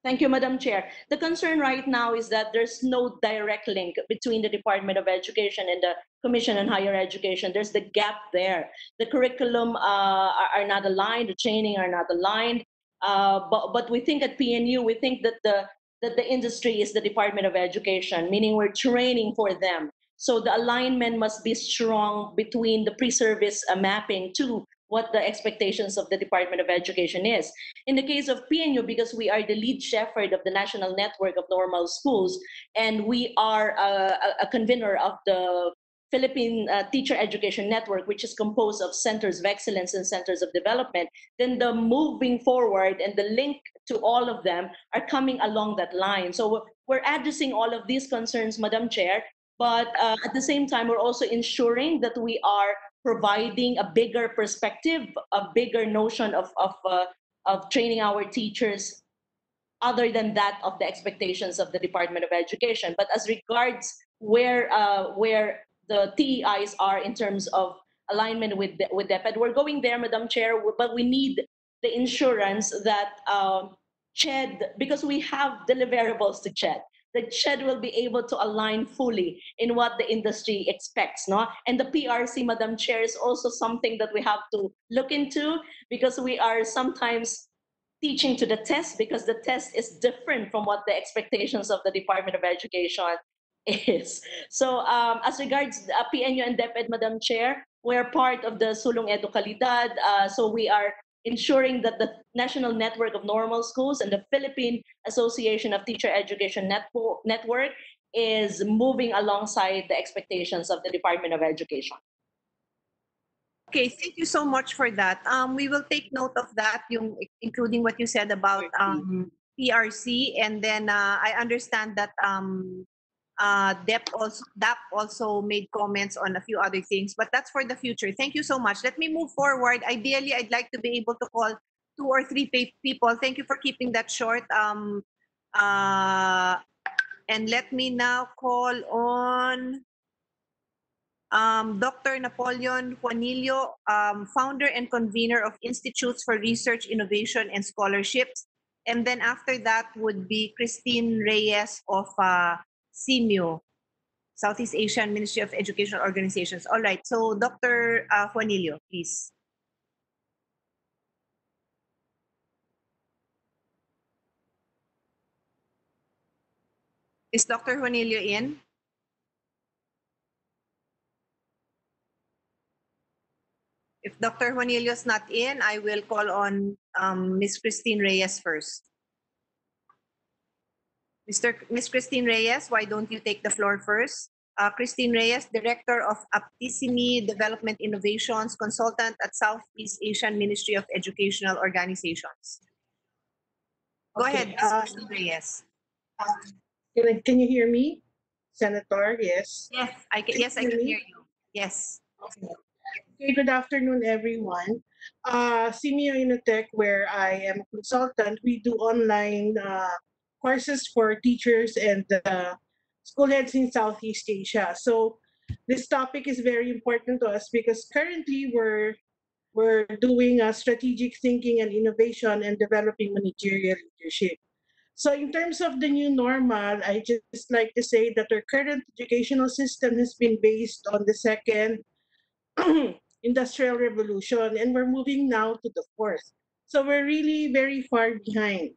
Speaker 16: Thank you, Madam Chair. The concern right now is that there's no direct link between the Department of Education and the Commission on Higher Education. There's the gap there. The curriculum uh, are, are not aligned, the training are not aligned. Uh, but, but we think at PNU, we think that the, that the industry is the Department of Education, meaning we're training for them. So the alignment must be strong between the pre-service uh, mapping to what the expectations of the Department of Education is. In the case of PNU, because we are the lead shepherd of the National Network of Normal Schools, and we are a, a convener of the Philippine uh, Teacher Education Network, which is composed of centers of excellence and centers of development, then the moving forward and the link to all of them are coming along that line. So we're- we're addressing all of these concerns, Madam Chair, but uh, at the same time, we're also ensuring that we are providing a bigger perspective, a bigger notion of, of, uh, of training our teachers other than that of the expectations of the Department of Education. But as regards where uh, where the TEIs are in terms of alignment with the, with DepEd, we're going there, Madam Chair. But we need the insurance that um, CHED, because we have deliverables to CHED. The CHED will be able to align fully in what the industry expects, no? And the PRC, Madam Chair, is also something that we have to look into because we are sometimes teaching to the test because the test is different from what the expectations of the Department of Education is. (laughs) So um, as regards uh, PNU and DepEd, Madam Chair, we're part of the Sulong EduKalidad. Uh, so we are ensuring that the National Network of Normal Schools and the Philippine Association of Teacher Education Network, Network is moving alongside the expectations of the Department of Education.
Speaker 1: Okay, thank you so much for that. Um, we will take note of that, yung, including what you said about um, PRC, and then uh, I understand that um, uh, also DAP also made comments on a few other things, but that's for the future. Thank you so much. Let me move forward. Ideally, I'd like to be able to call two or three people. Thank you for keeping that short. Um, uh, and let me now call on um, Dr. Napoleon Juanillo, um, founder and convener of Institutes for Research, Innovation, and Scholarships. And then after that would be Christine Reyes of uh, SEAMEO, Southeast Asian Ministry of Educational Organizations. All right, so Dr. Uh, Juanillo, please. Is Dr. Juanillo in? If Dr. Juanillo is not in, I will call on um, Ms. Christine Reyes first. Mr. Ms. Christine Reyes, why don't you take the floor first? Uh, Christine Reyes, Director of Aptissimi Development Innovations, Consultant at Southeast Asian Ministry of Educational Organizations. Go
Speaker 17: Okay,
Speaker 1: ahead, Ms.
Speaker 17: uh,
Speaker 1: Christine Reyes.
Speaker 17: Can, I- can you hear me? Senator, yes.
Speaker 1: Yes, I can,
Speaker 17: Can
Speaker 1: yes, I can
Speaker 17: hear
Speaker 1: you. Yes.
Speaker 17: Okay, good afternoon, everyone. Uh, SEAMEO INNOTECH, where I am a consultant, we do online uh, courses for teachers and uh, school heads in Southeast Asia. So this topic is very important to us because currently we're we're doing a strategic thinking and innovation and developing managerial leadership. So in terms of the new normal, I just like to say that our current educational system has been based on the second (clears throat) industrial revolution and we're moving now to the fourth. So we're really very far behind.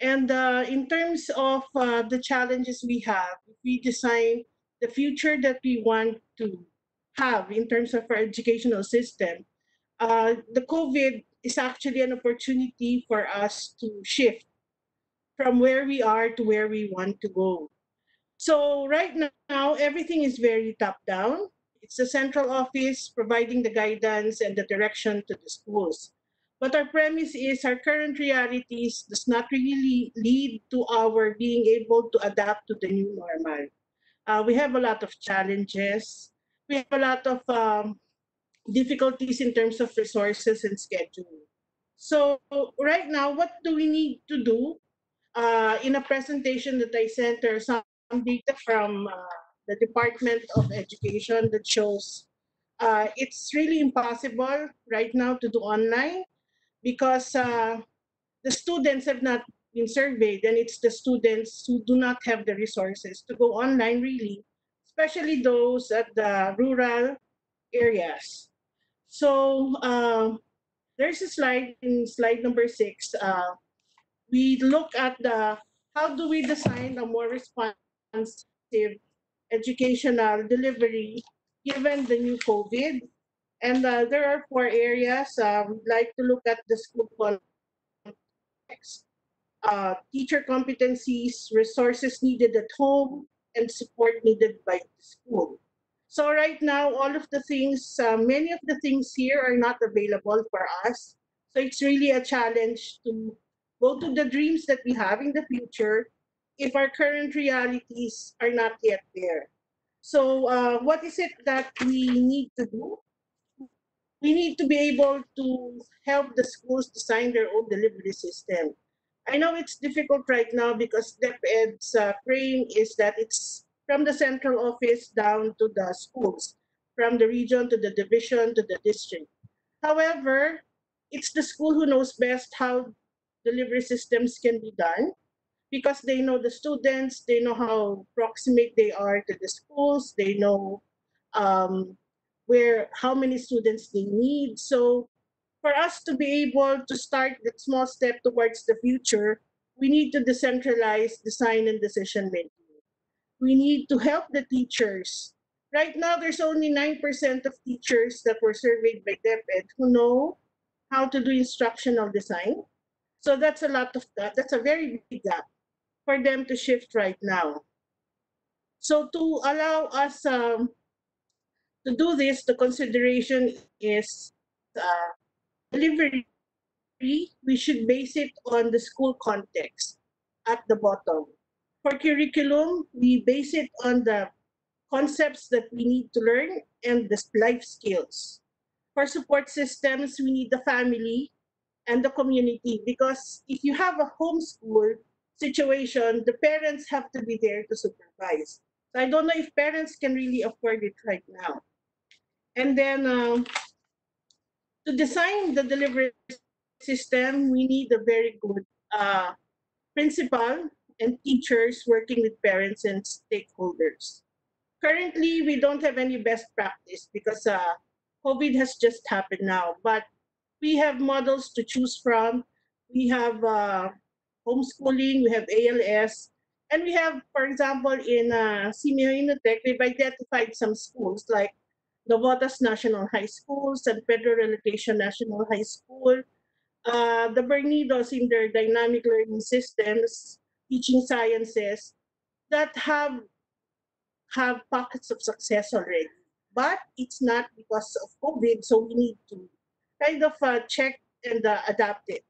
Speaker 17: And uh, in terms of uh, the challenges we have, if we design the future that we want to have in terms of our educational system, uh, the COVID is actually an opportunity for us to shift from where we are to where we want to go. So right now, everything is very top down. It's the central office providing the guidance and the direction to the schools. But our premise is our current realities does not really lead to our being able to adapt to the new normal. Uh, we have a lot of challenges. We have a lot of um, difficulties in terms of resources and schedule. So right now, what do we need to do? Uh, in a presentation that I sent her some data from uh, the Department of Education that shows uh, it's really impossible right now to do online because uh, the students have not been surveyed and it's the students who do not have the resources to go online really, especially those at the rural areas. So uh, there's a slide in slide number six. Uh, we look at the how do we design a more responsive educational delivery given the new COVID. And uh, there are four areas. We'd like to look at the school context, uh, teacher competencies, resources needed at home, and support needed by the school. So right now, all of the things, uh, many of the things here are not available for us. So it's really a challenge to go to the dreams that we have in the future if our current realities are not yet there. So uh, what is it that we need to do? We need to be able to help the schools design their own delivery system. I know it's difficult right now because DepEd's uh, frame is that it's from the central office down to the schools, from the region to the division to the district. However, it's the school who knows best how delivery systems can be done because they know the students, they know how proximate they are to the schools, they know um, where how many students they need. So for us to be able to start that small step towards the future, we need to decentralize design and decision making. We need to help the teachers. Right now, there's only 9% of teachers that were surveyed by DepEd who know how to do instructional design. So that's a lot of that. That's a very big gap for them to shift right now. So to allow us um, to do this, the consideration is uh, delivery. We should base it on the school context at the bottom. For curriculum, we base it on the concepts that we need to learn and the life skills. For support systems, we need the family and the community because if you have a homeschool situation, the parents have to be there to supervise. So I don't know if parents can really afford it right now. And then um, to design the delivery system, we need a very good uh, principal and teachers working with parents and stakeholders. Currently, we don't have any best practice because uh, COVID has just happened now, but we have models to choose from. We have uh, homeschooling, we have ALS, And we have, for example, in uh, INNOTECH, we've identified some schools like Navotas National High School, San Pedro Relocation National High School, uh, the Bernidos in their dynamic learning systems, teaching sciences, that have have pockets of success already. But it's not because of COVID, so we need to kind of uh, check and uh, adapt it.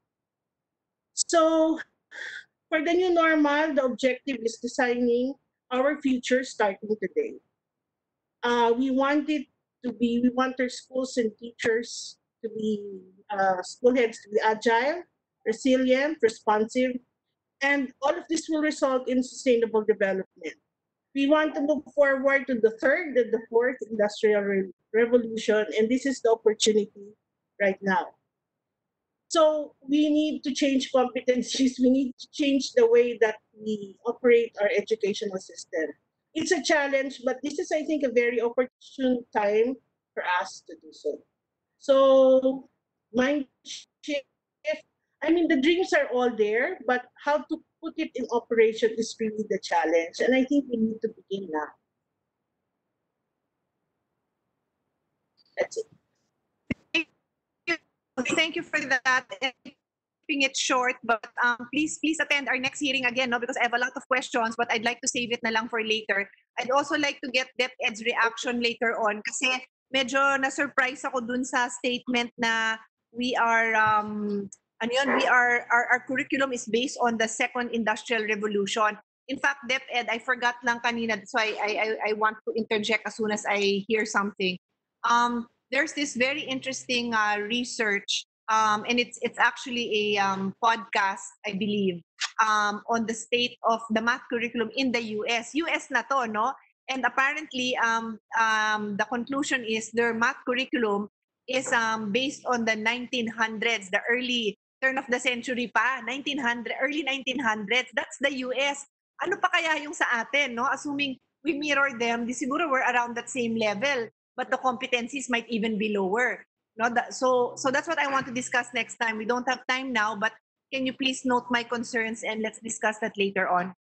Speaker 17: So for the new normal, the objective is designing our future starting today. Uh, we want it to be, we want our schools and teachers to be, uh, school heads to be agile, resilient, responsive, and all of this will result in sustainable development. We want to move forward to the third and the fourth industrial re- revolution, and this is the opportunity right now. So we need to change competencies. We need to change the way that we operate our educational system. It's a challenge, but this is, I think, a very opportune time for us to do so. So mind shift. I mean, the dreams are all there, but how to put it in operation is really the challenge. And I think we need to begin now. That's it.
Speaker 1: Thank you for that. Keeping it short, but um, please, please attend our next hearing again, no? Because I have a lot of questions, but I'd like to save it na lang for later. I'd also like to get DepEd's reaction later on kasi medyo na-surprise ako dun sa statement na we are, um, ano yun, we are, our, our curriculum is based on the second industrial revolution. In fact, DepEd, I forgot lang kanina, why I, I, I want to interject as soon as I hear something. Um, there's this very interesting uh, research, um, and it's it's actually a um, podcast, I believe, um, on the state of the math curriculum in the US. US na to, no? And apparently, um, um, the conclusion is their math curriculum is um, based on the 1900s, the early turn of the century pa, 1900, early 1900s. That's the US. Ano pa kaya yung sa atin, no? Assuming we mirror them, di siguro we're around that same level, but the competencies might even be lower. No, that, so so that's what I want to discuss next time. We don't have time now, but can you please note my concerns and let's discuss that later on.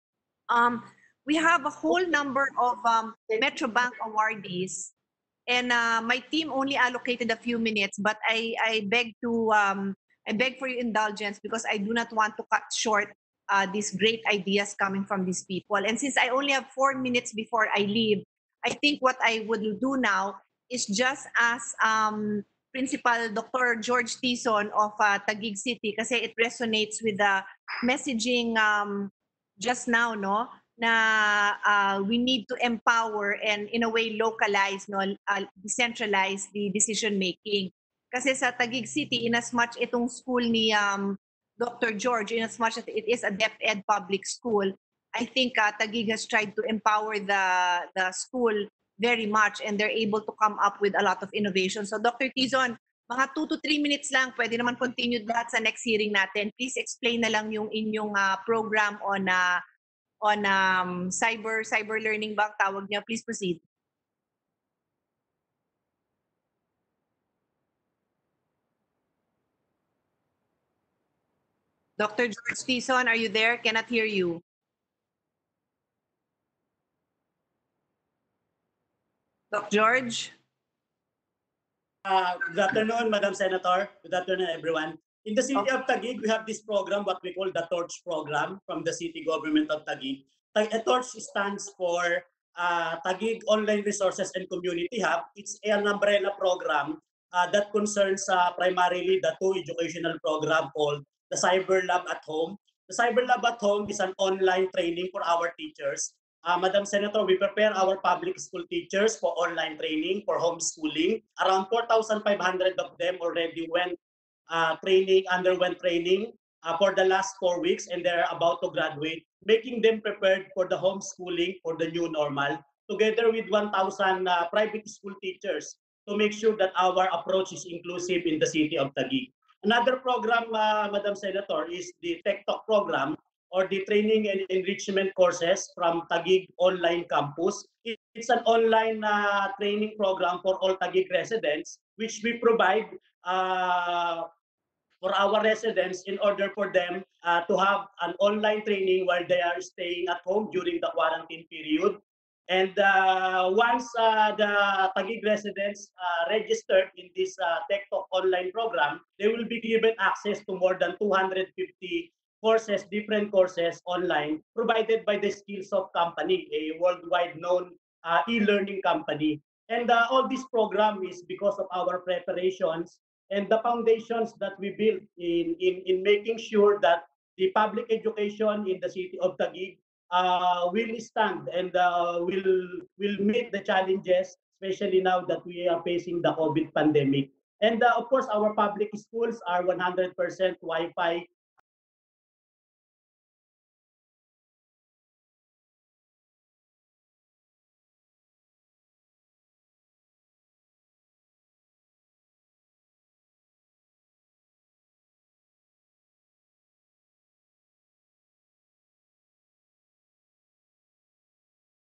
Speaker 1: Um, we have a whole number of um, Metrobank awardees, and uh, my team only allocated a few minutes, but I I beg to um, I beg for your indulgence because I do not want to cut short uh, these great ideas coming from these people. And since I only have four minutes before I leave, I think what I would do now is just ask um, Principal Dr. George Tison of uh, Taguig City kasi it resonates with the messaging um, just now, no? Na uh, we need to empower and in a way localize, no? Uh, decentralize the decision making. Kasi sa Taguig City, in as much itong school ni um, Dr. George, in as much it is a DepEd public school, I think uh, Taguig has tried to empower the the school very much and they're able to come up with a lot of innovation. So Dr. Tizon, mga 2 to 3 minutes lang, pwede naman continued lahat sa next hearing natin. Please explain na lang yung inyong uh, program on uh, on um, cyber cyber learning ba tawag niya? Please proceed. Dr. George Tison, are you there? Cannot hear you. Doc George?
Speaker 2: Uh, good afternoon, Madam Senator. Good afternoon, everyone. In the city of Taguig, we have this program, what we call the Torch program from the city government of Taguig. Torch stands for uh, Taguig Online Resources and Community Hub. It's an umbrella program uh, that concerns uh, primarily the two educational program called the Cyber Lab at Home. The Cyber Lab at Home is an online training for our teachers uh, Madam Senator, we prepare our public school teachers for online training, for homeschooling. Around 4,500 of them already went uh, training, underwent training uh, for the last four weeks, and they're about to graduate, making them prepared for the homeschooling for the new normal, together with 1,000 uh, private school teachers to make sure that our approach is inclusive in the city of Taguig. Another program, Madam Senator, is the Tech Talk program, or the training and enrichment courses from Taguig Online Campus. It's an online uh, training program for all Taguig residents, which we provide uh, for our residents in order for them uh, to have an online training while they are staying at home during the quarantine period. And uh, once uh, the Taguig residents uh, registered in this uh, Tech Talk online program, they will be given access to more than 250 courses, different courses online, provided by the Skillsoft company, a worldwide known uh, e-learning company. And uh, all this program is because of our preparations and the foundations that we built in, in, in making sure that the public education in the city of Taguig uh, will stand and uh, will will meet the challenges, especially now that we are facing the COVID pandemic. And uh, of course, our public schools are 100% Wi-Fi